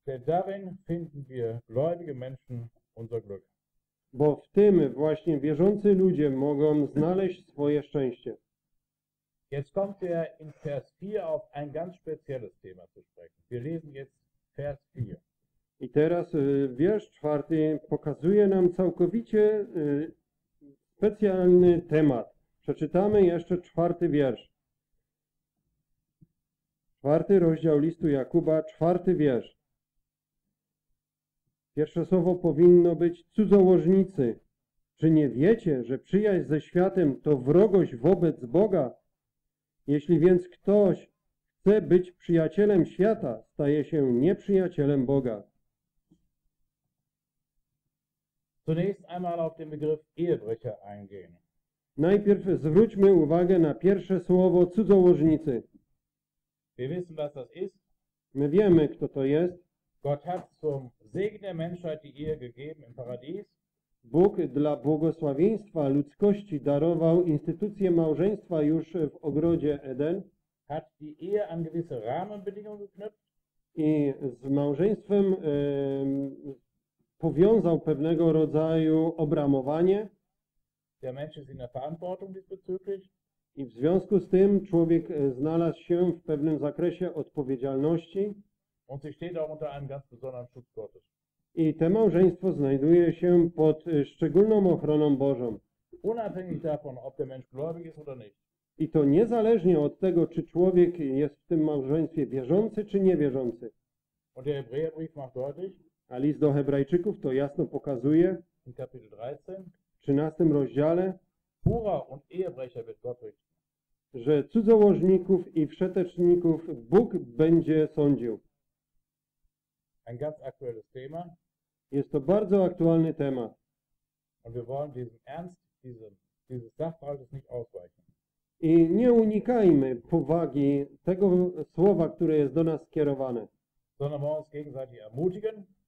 Denn darin finden wir gläubige Menschen unser Glück. Bo w tym właśnie wierzący ludzie mogą znaleźć swoje szczęście. Jetzt kommt er in Vers 4 auf ein ganz spezielles Thema zu sprechen. Wir lesen jetzt Vers 4. I teraz y, wiersz czwarty pokazuje nam całkowicie y, specjalny temat. Przeczytamy jeszcze czwarty wiersz. Czwarty rozdział listu Jakuba, czwarty wiersz. Pierwsze słowo powinno być cudzołożnicy. Czy nie wiecie, że przyjaźń ze światem to wrogość wobec Boga? Jeśli więc ktoś chce być przyjacielem świata, staje się nieprzyjacielem Boga. Zunächst einmal auf den Begriff Ehebrecher eingehen. Najpierw zwróćmy uwagę na pierwsze słowo cudzołożnicy. Wir wissen, was das ist. My wiemy, kto to jest. Gott hat zum Segen der Menschheit die Ehe gegeben im Paradies. Bóg dla błogosławieństwa ludzkości darował instytucję małżeństwa już w ogrodzie Eden hat die Ehe an gewisse Rahmenbedingungen geknüpft. i z małżeństwem em, powiązał pewnego rodzaju obramowanie Der Mensch ist in der Verantwortung diesbezüglich. i w związku z tym człowiek e, znalazł się w pewnym zakresie odpowiedzialności Und sie steht auch unter einem ganz besonderen Schutz Gottes. I to małżeństwo znajduje się pod e, szczególną ochroną Bożą. Unabhängig davon, ob der Mensch gläubig ist oder nicht. I to niezależnie od tego, czy człowiek jest w tym małżeństwie wierzący, czy niewierzący. Und der Hebräerbrief macht deutlich, A list do Hebrajczyków to jasno pokazuje in Kapitel 13, w 13 rozdziale, Purer und Ehebrecher wird Gott richten. że cudzołożników i wszeteczników Bóg będzie sądził. Ein ganz aktuelles Thema. Jest to bardzo aktualny temat. I nie unikajmy powagi tego słowa, które jest do nas skierowane,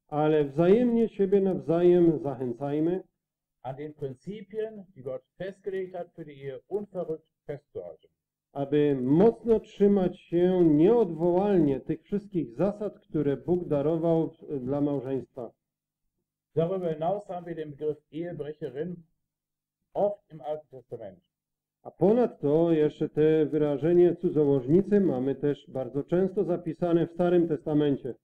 ale wzajemnie siebie nawzajem zachęcajmy, an den Prinzipien, die Gott festgelegt hat für die Ehe, unverrückt festzuhalten. aby mocno trzymać się nieodwołalnie tych wszystkich zasad, które Bóg darował dla małżeństwa. Darüber hinaus haben wir den Begriff Ehebrecherin oft im Alten Testament. A ponadto jeszcze te wyrażenie cudzołożnicy mamy też bardzo często zapisane w Starym Testamencie.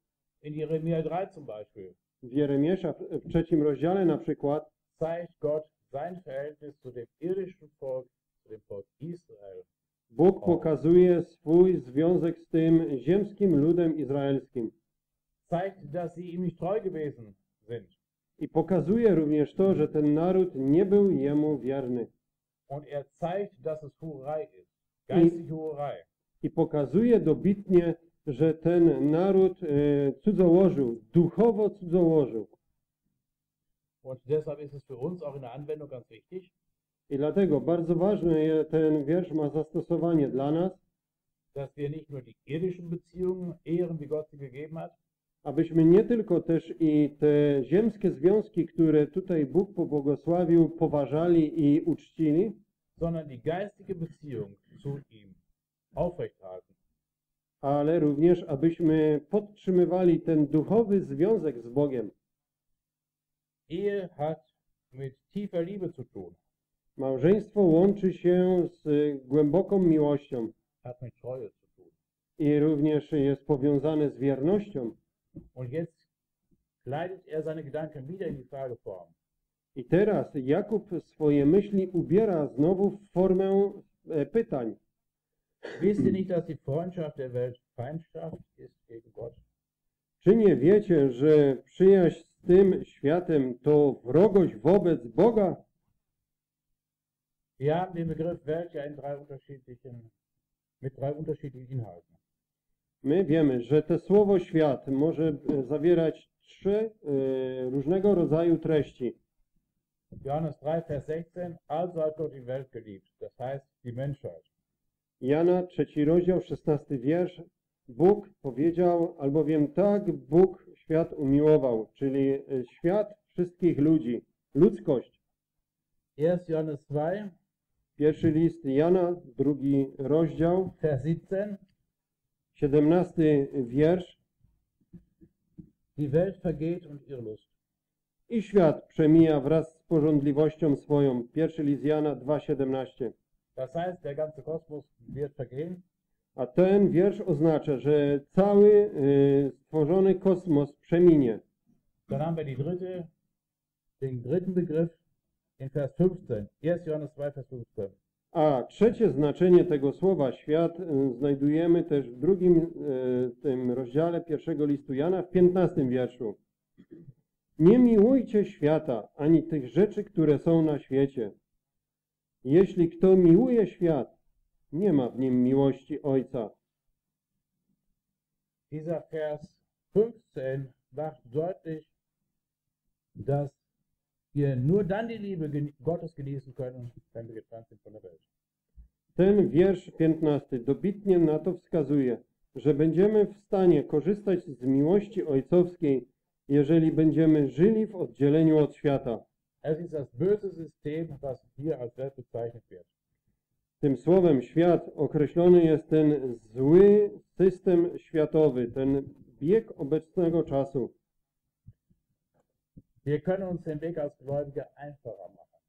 In Jeremia 3 zum Beispiel W Jeremiesza w trzecim rozdziale na przykład zeigt Gott sein Verhältnis zu dem irdischen Volk, zu dem Volk Israel. Bóg pokazuje swój związek z tym ziemskim ludem izraelskim. Zeigt, dass sie ihm nicht treu gewesen sind. I pokazuje również to, że ten naród nie był jemu wierny. Und er zeigt, dass es Hurerei ist. Geistige Hurerei. I pokazuje dobitnie, że ten naród e, cudzołożył, duchowo cudzołożył. Und deshalb ist es für uns auch in der Anwendung ganz wichtig, I dlatego bardzo ważny je- ten wiersz ma zastosowanie dla nas, dass wir nicht nur die irdischen Beziehungen ehren, wie Gott sie gegeben hat, abyśmy nie tylko też i te ziemskie związki, które tutaj Bóg pobłogosławił, poważali i uczcili, sondern die geistige Beziehung zu ihm aufrechthalten. ale również abyśmy podtrzymywali ten duchowy związek z Bogiem. Ehe hat mit tiefer Liebe zu tun, Małżeństwo łączy się z głęboką miłością hat mit Treue zu tun. i również jest powiązane z wiernością. Und jetzt kleidet er seine Gedanken wieder in die Frageform. I teraz Jakub swoje myśli ubiera znowu w formę e, pytań. Wisst ihr nicht, dass die Freundschaft der Welt Feindschaft ist gegen Gott? Czy nie wiecie, że przyjaźń z tym światem to wrogość wobec Boga? Wir haben den Begriff Welt ja in drei unterschiedlichen, mit drei unterschiedlichen Inhalten. My wiemy, że to słowo świat może e, zawierać trzy e, różnego rodzaju treści. Johannes 3, Vers 16, also hat Gott die Welt geliebt, das heißt die Menschheit. Jana, trzeci rozdział, szesnasty wiersz. Bóg powiedział, albowiem tak Bóg świat umiłował, czyli e, świat wszystkich ludzi, ludzkość. 1. Johannes 2, Pierwszy list Jana, drugi rozdział, Vers 17, siedemnasty wiersz. die Welt vergeht und ihre Lust. I świat przemija wraz z porządliwością swoją. Pierwszy list Jana 2,17. Das heißt, der ganze Kosmos wird vergehen, A ten wiersz oznacza, że cały y, stworzony kosmos przeminie. Dann haben wir die dritte, den dritten Begriff in Vers 15. 1. Johannes 2, Vers 15. A trzecie znaczenie tego słowa świat y, znajdujemy też w drugim y, tym rozdziale pierwszego listu Jana w 15 wierszu. Nie miłujcie świata, ani tych rzeczy, które są na świecie. Jeśli kto miłuje świat, nie ma w nim miłości Ojca. Dieser Vers 15 macht deutlich, dass wir nur dann die Liebe Gottes genießen können, wenn wir getrennt sind von der Welt. Ten wiersz 15 dobitnie na to wskazuje, że będziemy w stanie korzystać z miłości ojcowskiej, jeżeli będziemy żyli w oddzieleniu od świata. Es ist das böse System, was hier als Welt bezeichnet wird. Tym słowem świat określony jest ten zły system światowy, ten bieg obecnego czasu. Wir können uns den Weg als Gläubige einfacher machen.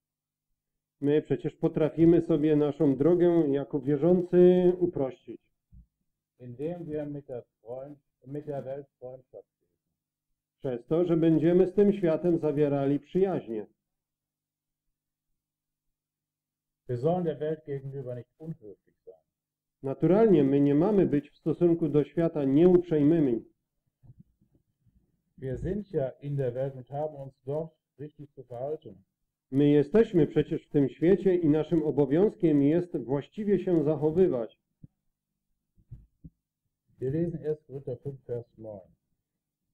My przecież potrafimy sobie naszą drogę jako wierzący uprościć, indem wir mit der, Freund, mit der Welt Freundschaft przez to, że będziemy z tym światem zawierali przyjaźnie. Wir sollen der Welt gegenüber nicht unhöflich sein. Naturalnie my nie mamy być w stosunku do świata nieuprzejmymi. Wir sind ja in der Welt und haben uns dort richtig zu verhalten. My jesteśmy przecież w tym świecie i naszym obowiązkiem jest właściwie się zachowywać. Wir lesen 1. Korinther 5, Vers 9.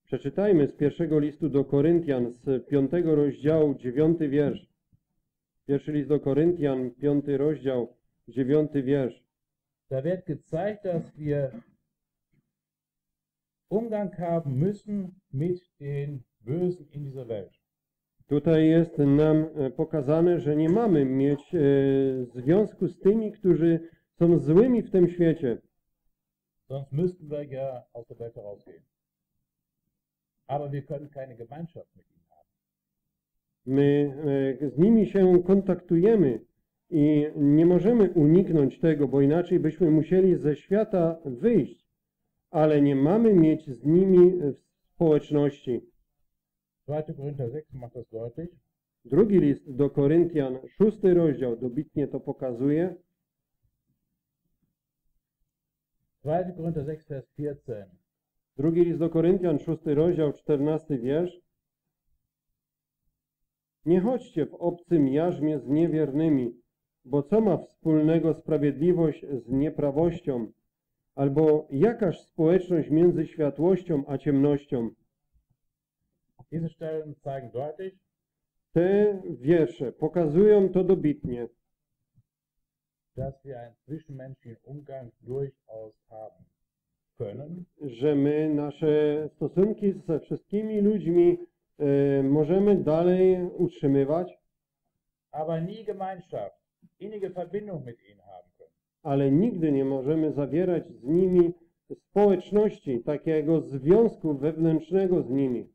Przeczytajmy z pierwszego listu do Koryntian z piątego rozdziału, dziewiąty wiersz. Pierwszy list do Koryntian, piąty rozdział, dziewiąty wiersz. Da wird gezeigt, dass wir Umgang haben müssen mit den Bösen in dieser Welt. Tutaj jest nam e, pokazane, że nie mamy mieć e, związku z tymi, którzy są złymi w tym świecie. Sonst müssten wir ja aus der Welt herausgehen. Aber wir können keine Gemeinschaft mit ihnen haben. My e, z nimi się kontaktujemy i nie możemy uniknąć tego, bo inaczej byśmy musieli ze świata wyjść, ale nie mamy mieć z nimi e, społeczności. 2. Korinther 6 macht das deutlich. Drugi list do Koryntian, szósty rozdział, dobitnie to pokazuje. 2. Korinther 6, Vers 14. Drugi list do Koryntian, szósty rozdział, czternasty wiersz. Nie chodźcie w obcym jarzmie z niewiernymi, bo co ma wspólnego sprawiedliwość z nieprawością? Albo jakaż społeczność między światłością a ciemnością? Diese Stellen zeigen deutlich, Te wiersze pokazują to dobitnie, dass wir einen zwischenmenschlichen Umgang durchaus haben können, że my nasze stosunki ze wszystkimi ludźmi e, możemy dalej utrzymywać, aber nie Gemeinschaft, innige Verbindung mit ihnen haben. Ale nigdy nie możemy zawierać z nimi społeczności, takiego związku wewnętrznego z nimi.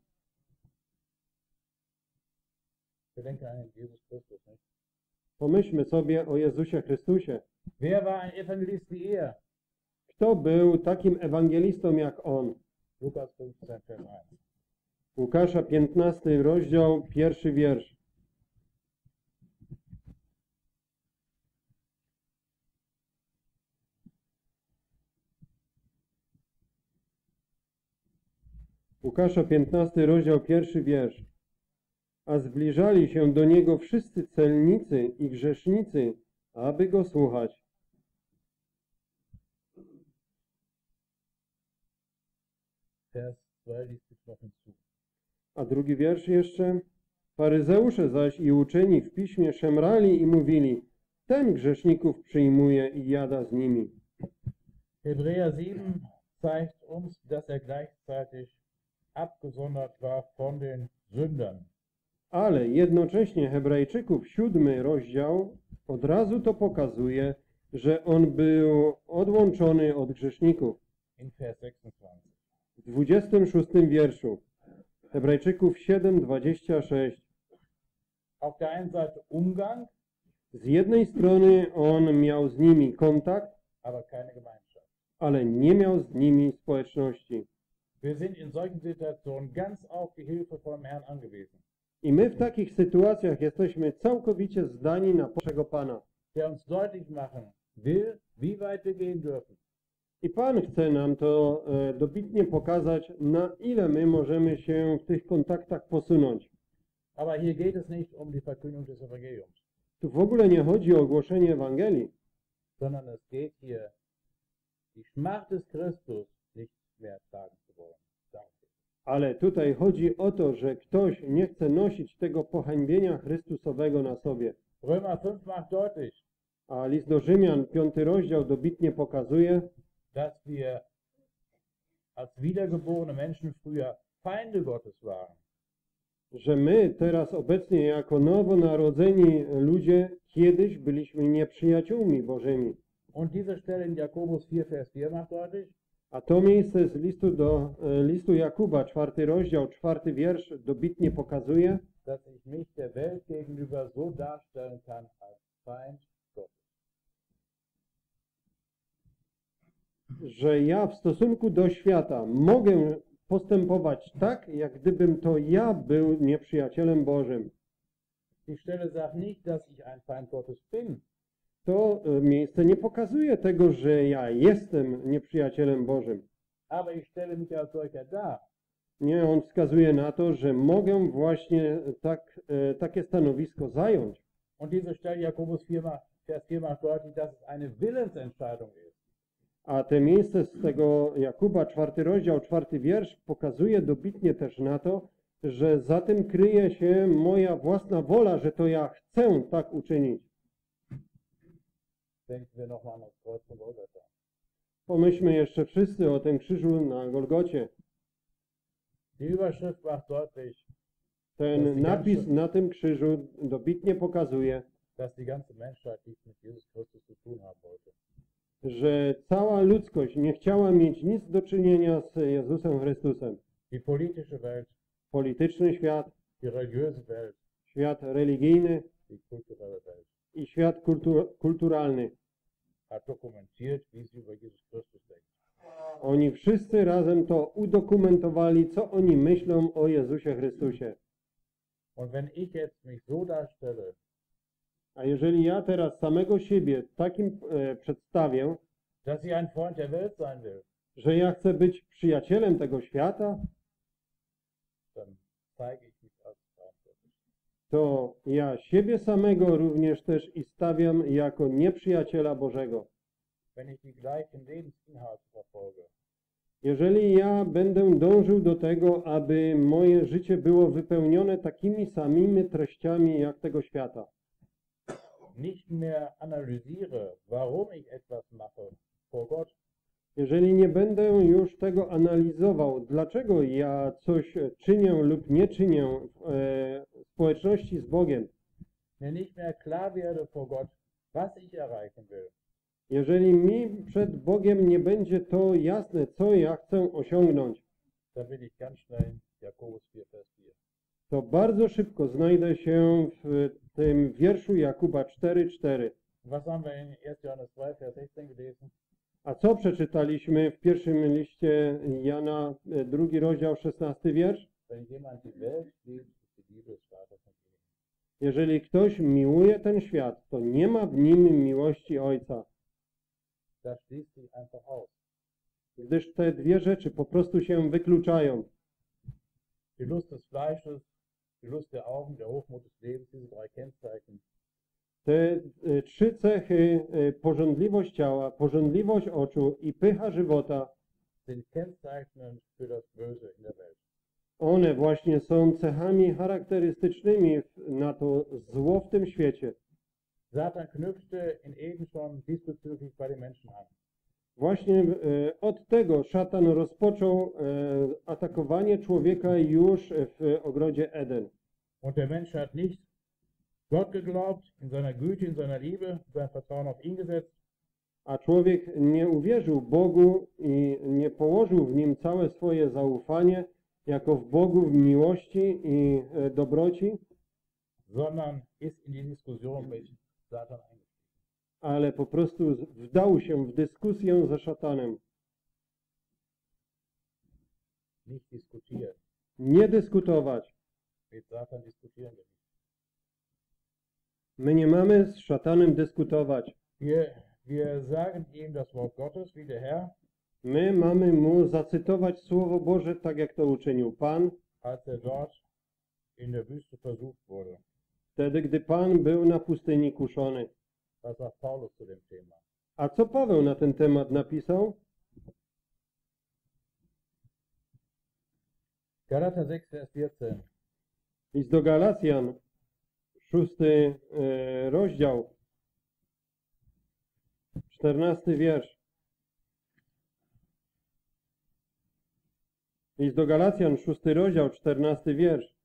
Pomyślmy sobie o Jezusie Chrystusie. Er? Kto był takim ewangelistą jak on? Lukas 15, Vers 1. Łukasza 15 rozdział, pierwszy wiersz. Łukasza 15 rozdział, pierwszy wiersz. A zbliżali się do niego wszyscy celnicy i grzesznicy, aby go słuchać. Vers 2 liest sich noch hinzu. A drugi wiersz jeszcze. Faryzeusze zaś i uczeni w piśmie szemrali i mówili, ten grzeszników przyjmuje i jada z nimi. Hebräer 7 zeigt uns, dass er gleichzeitig abgesondert war von den Sündern. Ale jednocześnie Hebrajczyków siódmy rozdział od razu to pokazuje, że on był odłączony od grzeszników. In Vers 26. W 26 wierszu Hebrajczyków 7:26 Auf der einen Seite Umgang, z jednej strony on miał z nimi kontakt, aber keine Gemeinschaft. ale nie miał z nimi społeczności. Wir sind in solchen Situationen ganz auf die Hilfe vom Herrn angewiesen, I my w takich sytuacjach jesteśmy całkowicie zdani na naszego Pana. der uns deutlich machen will, wie weit wir gehen dürfen. I Pan chce nam to e, dobitnie pokazać, na ile my możemy się w tych kontaktach posunąć. Aber hier geht es nicht um die des Evangeliums, Tu w ogóle nie chodzi o głoszenie Ewangelii, sondern es geht hier, die Schmach des Christus nicht mehr tragen. Ale tutaj chodzi o to, że ktoś nie chce nosić tego pohańbienia Chrystusowego na sobie. Römer 5 macht deutlich, A list do Rzymian, piąty rozdział, dobitnie pokazuje, dass wir als wiedergeborene Menschen früher Feinde Gottes waren. że my teraz obecnie jako nowonarodzeni ludzie kiedyś byliśmy nieprzyjaciółmi Bożymi. Und diese Stelle in Jakobus 4, Vers 4 macht deutlich, A to miejsce z listu do e, listu Jakuba, czwarty rozdział, czwarty wiersz, dobitnie pokazuje, dass ich mich der Welt gegenüber so darstellen kann als Feind że ja w stosunku do świata mogę postępować tak, jak gdybym to ja był nieprzyjacielem Bożym. Die Stelle sagt nicht, dass ich ein Feind Gottes bin, To e, miejsce nie pokazuje tego, że ja jestem nieprzyjacielem Bożym. Nie, on wskazuje na to, że mogę właśnie tak, e, takie stanowisko zająć. Und diese Stelle Jakobus 4 macht, Vers 4 macht deutlich, dass es eine Willensentscheidung ist. A te miejsce z tego Jakuba, czwarty rozdział, czwarty wiersz, pokazuje dobitnie też na to, że za tym kryje się moja własna wola, że to ja chcę tak uczynić. Denken wir nochmal an das Kreuz von Golgatha. Pomyślmy jeszcze wszyscy o tym krzyżu na Golgocie. Die Überschrift macht deutlich, Ten napis na tym krzyżu dobitnie pokazuje, że cała ludzkość nie chciała mieć nic do czynienia z Jezusem Chrystusem. Polityczny świat, świat religijny i świat kultu kulturalny. hat dokumentiert, wie sie über Jesus Christus denken. Oni wszyscy razem to udokumentowali, co oni myślą o Jezusie Chrystusie. Und wenn ich jetzt mich so darstelle, A jeżeli ja teraz samego siebie takim e, przedstawię, dass ich ein Freund der Welt sein will, że ja chcę być przyjacielem tego świata, dann zeige ich mich als Feind Gottes. To ja siebie samego również też i stawiam jako nieprzyjaciela Bożego. Jeżeli ja będę dążył do tego, aby moje życie było wypełnione takimi samymi treściami jak tego świata, jeżeli nie będę już tego analizował, dlaczego ja coś czynię lub nie czynię e, społeczności z Bogiem, mir nicht mehr klar werde vor Gott, was ich erreichen will, jeżeli mi przed Bogiem nie będzie to jasne, co ja chcę osiągnąć, dann bin ich ganz schnell Jakobus 4, Vers 4. to bardzo szybko znajdę się w tym wierszu Jakuba 4:4. Was haben wir in 1. Johannes 2, Vers 16 gelesen? A co przeczytaliśmy w pierwszym liście Jana, e, drugi rozdział, 16 wiersz? Wenn jemand die Welt liebt, Jeżeli ktoś miłuje ten świat, to nie ma w nim miłości Ojca, gdyż te dwie rzeczy po prostu się wykluczają. Die Lust des Fleisches, die Lust der Augen, der Hochmut des Lebens, diese drei Kennzeichen, Te e, trzy cechy, e, porządliwość ciała, porządliwość oczu i pycha żywota, sind Kennzeichen für das Böse in der Welt. One właśnie są cechami charakterystycznymi na to zło w tym świecie. Satan knüpfte in Eden schon diesbezüglich bei den Menschen an. Właśnie e, od tego szatan rozpoczął e, atakowanie człowieka już w ogrodzie Eden. Und der Mensch hat nicht Gott geglaubt, in seiner Güte, in seiner Liebe, sein Vertrauen auf ihn gesetzt, A człowiek nie uwierzył Bogu i nie położył w nim całe swoje zaufanie, jako w Bogu w miłości i e, dobroci, sondern ist in die Diskussion mit Satan eingestiegen. ale po prostu wdał się w dyskusję ze szatanem. Nicht diskutiert. Nie dyskutować. Mit Satan diskutieren wir nicht. My nie mamy z szatanem dyskutować. Wir, wir sagen ihm das Wort Gottes, wie der Herr, My mamy mu zacytować Słowo Boże, tak jak to uczynił Pan, als er dort in der Wüste versucht wurde. wtedy gdy Pan był na pustyni kuszony. Was sagt Paulus zu dem Thema? A co Paweł na ten temat napisał? Galater 6, Vers 14. List do Galacjan, szósty e, rozdział, czternasty wiersz. List do Galacjan, szósty rozdział, czternasty wiersz.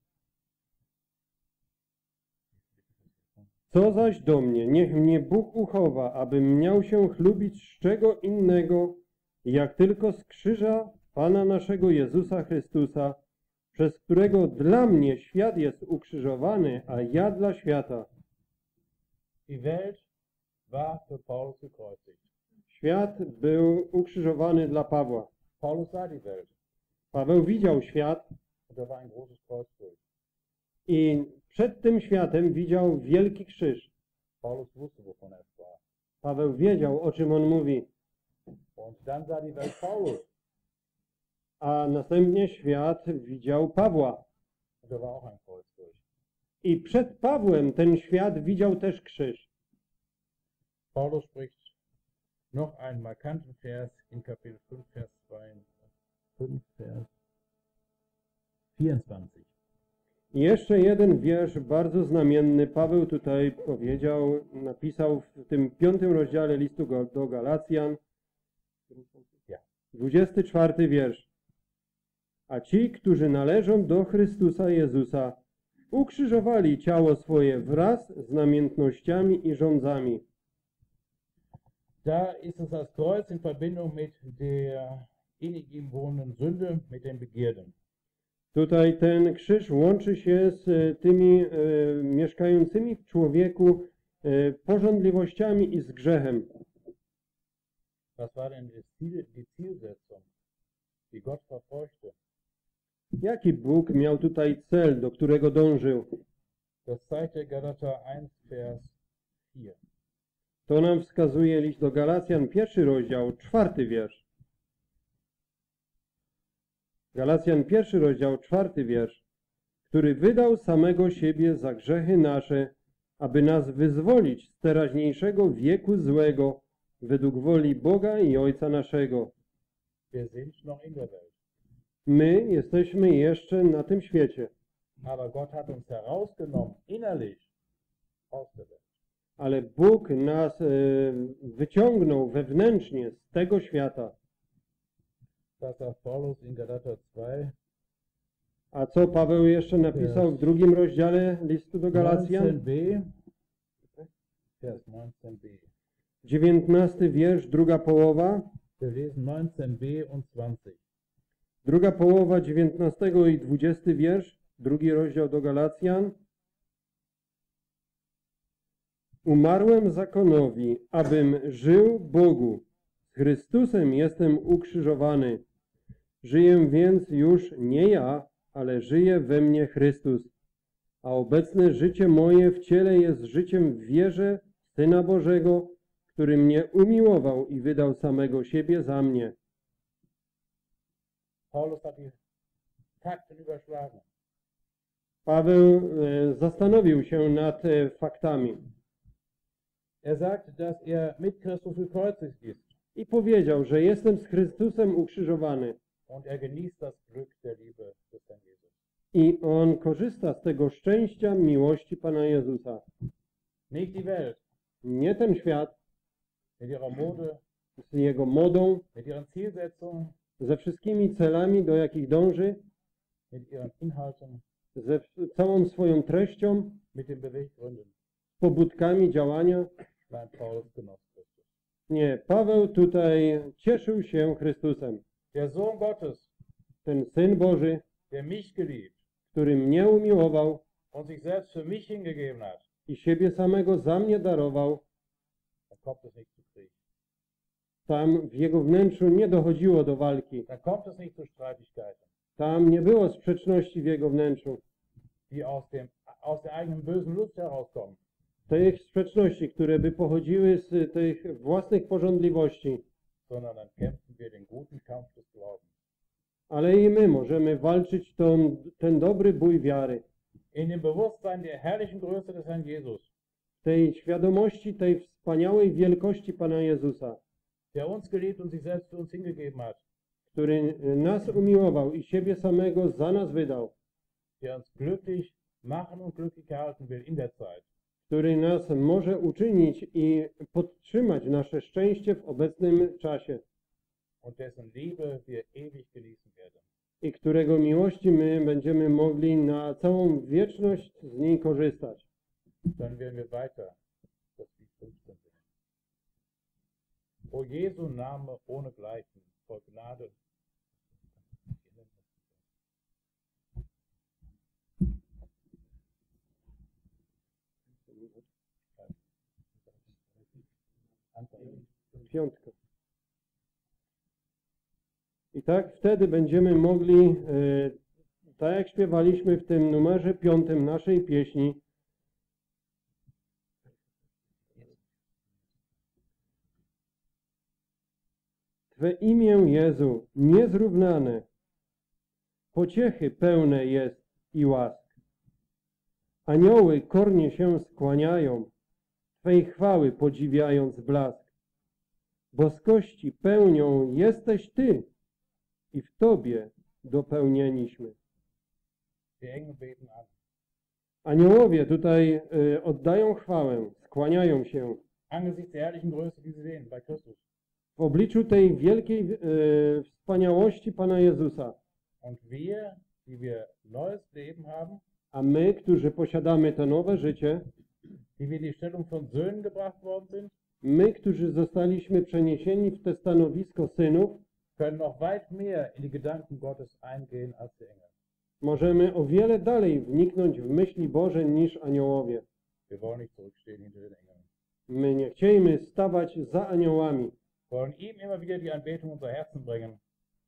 Co zaś do mnie, niech mnie Bóg uchowa, abym miał się chlubić z czego innego, jak tylko z krzyża Pana naszego Jezusa Chrystusa, przez którego dla mnie świat jest ukrzyżowany, a ja dla świata. War. Świat był ukrzyżowany dla Pawła. Paulus sah die Welt Paweł widział świat i przed tym światem widział wielki krzyż. Paweł wiedział, o czym on mówi. A następnie świat widział Pawła. I przed Pawłem ten świat widział też krzyż. Paulus spricht noch einen markanten Vers in Kapitel 5, Vers 2, 5, Vers 24. I jeszcze jeden wiersz bardzo znamienny Paweł tutaj powiedział, napisał w tym piątym rozdziale listu do Galacjan, Ja. 24 wiersz. A ci, którzy należą do Chrystusa Jezusa, ukrzyżowali ciało swoje wraz z namiętnościami i rządzami. Da ist es das Kreuz in Verbindung mit der in ihm wohnenden Sünde, mit den Begierden. Tutaj ten krzyż łączy się z e, tymi e, mieszkającymi w człowieku e, porządliwościami i z grzechem. Was war denn die Zielsetzung, die Gott verfolgte? Jaki Bóg miał tutaj cel, do którego dążył? Das zeigt der Galater 1, Vers 4. To nam wskazuje list do Galacjan, pierwszy rozdział, czwarty wiersz. Galacjan, pierwszy rozdział, czwarty wiersz, który wydał samego siebie za grzechy nasze, aby nas wyzwolić z teraźniejszego wieku złego, według woli Boga i Ojca naszego. My jesteśmy jeszcze na tym świecie, ale Bóg nas e, wyciągnął wewnętrznie z tego świata. Das sagt Paulus in Galater 2, A co Paweł jeszcze napisał w drugim rozdziale listu do Galacjan? 19b, Vers 19b. 19 wiersz, druga połowa. Wir lesen 19b und 20. Druga połowa 19 i 20 wiersz, drugi rozdział do Galacjan. Umarłem zakonowi, abym żył Bogu. Z Chrystusem jestem ukrzyżowany. Żyję więc już nie ja, ale żyje we mnie Chrystus. A obecne życie moje w ciele jest życiem w wierze Syna Bożego, który mnie umiłował i wydał samego siebie za mnie. Überschlagen. Paweł e, zastanowił się nad e, faktami Er dass er mit Christus gekreuzigt ist i powiedział, że jestem z Chrystusem ukrzyżowany er i on korzysta z tego szczęścia miłości Pana Jezusa. Nie ten świat z jego modą, ze wszystkimi celami, do jakich dąży, ze całą swoją treścią, Beweggründen. pobudkami działania. Nie, Paweł tutaj cieszył się Chrystusem. Der Sohn Gottes, Ten Syn Boży, der mich geliebt który mnie umiłował und sich selbst für mich hingegeben hat, i siebie samego za mnie darował, da kommt es nicht zu Krieg. Tam w jego wnętrzu nie dochodziło do walki. Da kommt es nicht zu Streitigkeiten, Tam nie było sprzeczności w jego wnętrzu. die aus, dem, aus der eigenen bösen Lust herauskommen, Tych sprzeczności, które by pochodziły z tych własnych porządliwości. Sondern dann kämpfen wir den guten Kampf des Glaubens. Ale i my możemy walczyć tą, ten dobry bój wiary. In dem Bewusstsein der herrlichen Größe des Herrn Jesus, W tej świadomości tej wspaniałej wielkości Pana Jezusa, der uns geliebt und sich selbst für uns hingegeben hat, który nas umiłował i siebie samego za nas wydał, der uns glücklich machen und glücklich erhalten will in der Zeit. Który nas może uczynić i podtrzymać nasze szczęście w obecnym czasie i którego miłości my będziemy mogli na całą wieczność z niej korzystać. Dann werden wir weiter das Lied 15 singen. O Jesu Name ohnegleichen, voll Gnade. Piątka. I tak wtedy będziemy mogli, e, tak jak śpiewaliśmy w tym numerze piątym naszej pieśni, Twe imię Jezu niezrównane, pociechy pełne jest i łask. Anioły kornie się skłaniają, Twej chwały podziwiając blask. Boskości pełnią jesteś Ty i w Tobie dopełnieniśmy. Aniołowie tutaj y, oddają chwałę, skłaniają się w obliczu tej wielkiej y, wspaniałości Pana Jezusa. A my, którzy posiadamy to nowe życie, die wir in die Stellung von Söhnen gebracht worden sind, my, którzy zostaliśmy przeniesieni w te stanowisko synów, können noch weit mehr in die Gedanken Gottes eingehen als die Engel. Możemy o wiele dalej wniknąć w myśli Boże niż aniołowie. Wir wollen nicht zurückstehen hinter den Engeln. My nie chcielibyśmy stawać za aniołami. Wollen ihm immer wieder die Anbetung unserer Herzen bringen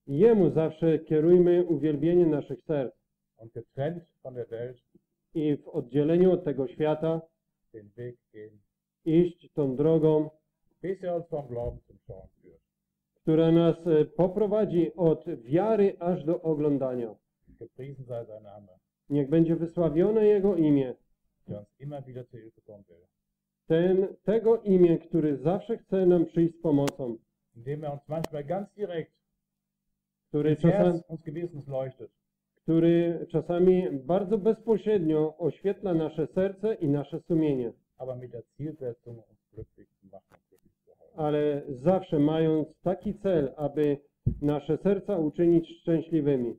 Jemu zawsze kierujmy uwielbienie naszych serc und getrennt von der Welt i w oddzieleniu od tego świata den Weg gehen, iść tą drogą, która nas e, poprowadzi od wiary aż do oglądania. Niech będzie wysławione Jego imię, ten, tego imię, który zawsze chce nam przyjść z pomocą, który, leuchtet. który czasami bardzo bezpośrednio oświetla nasze serce i nasze sumienie, halten. ale zawsze mając taki cel, aby nasze serca uczynić szczęśliwymi.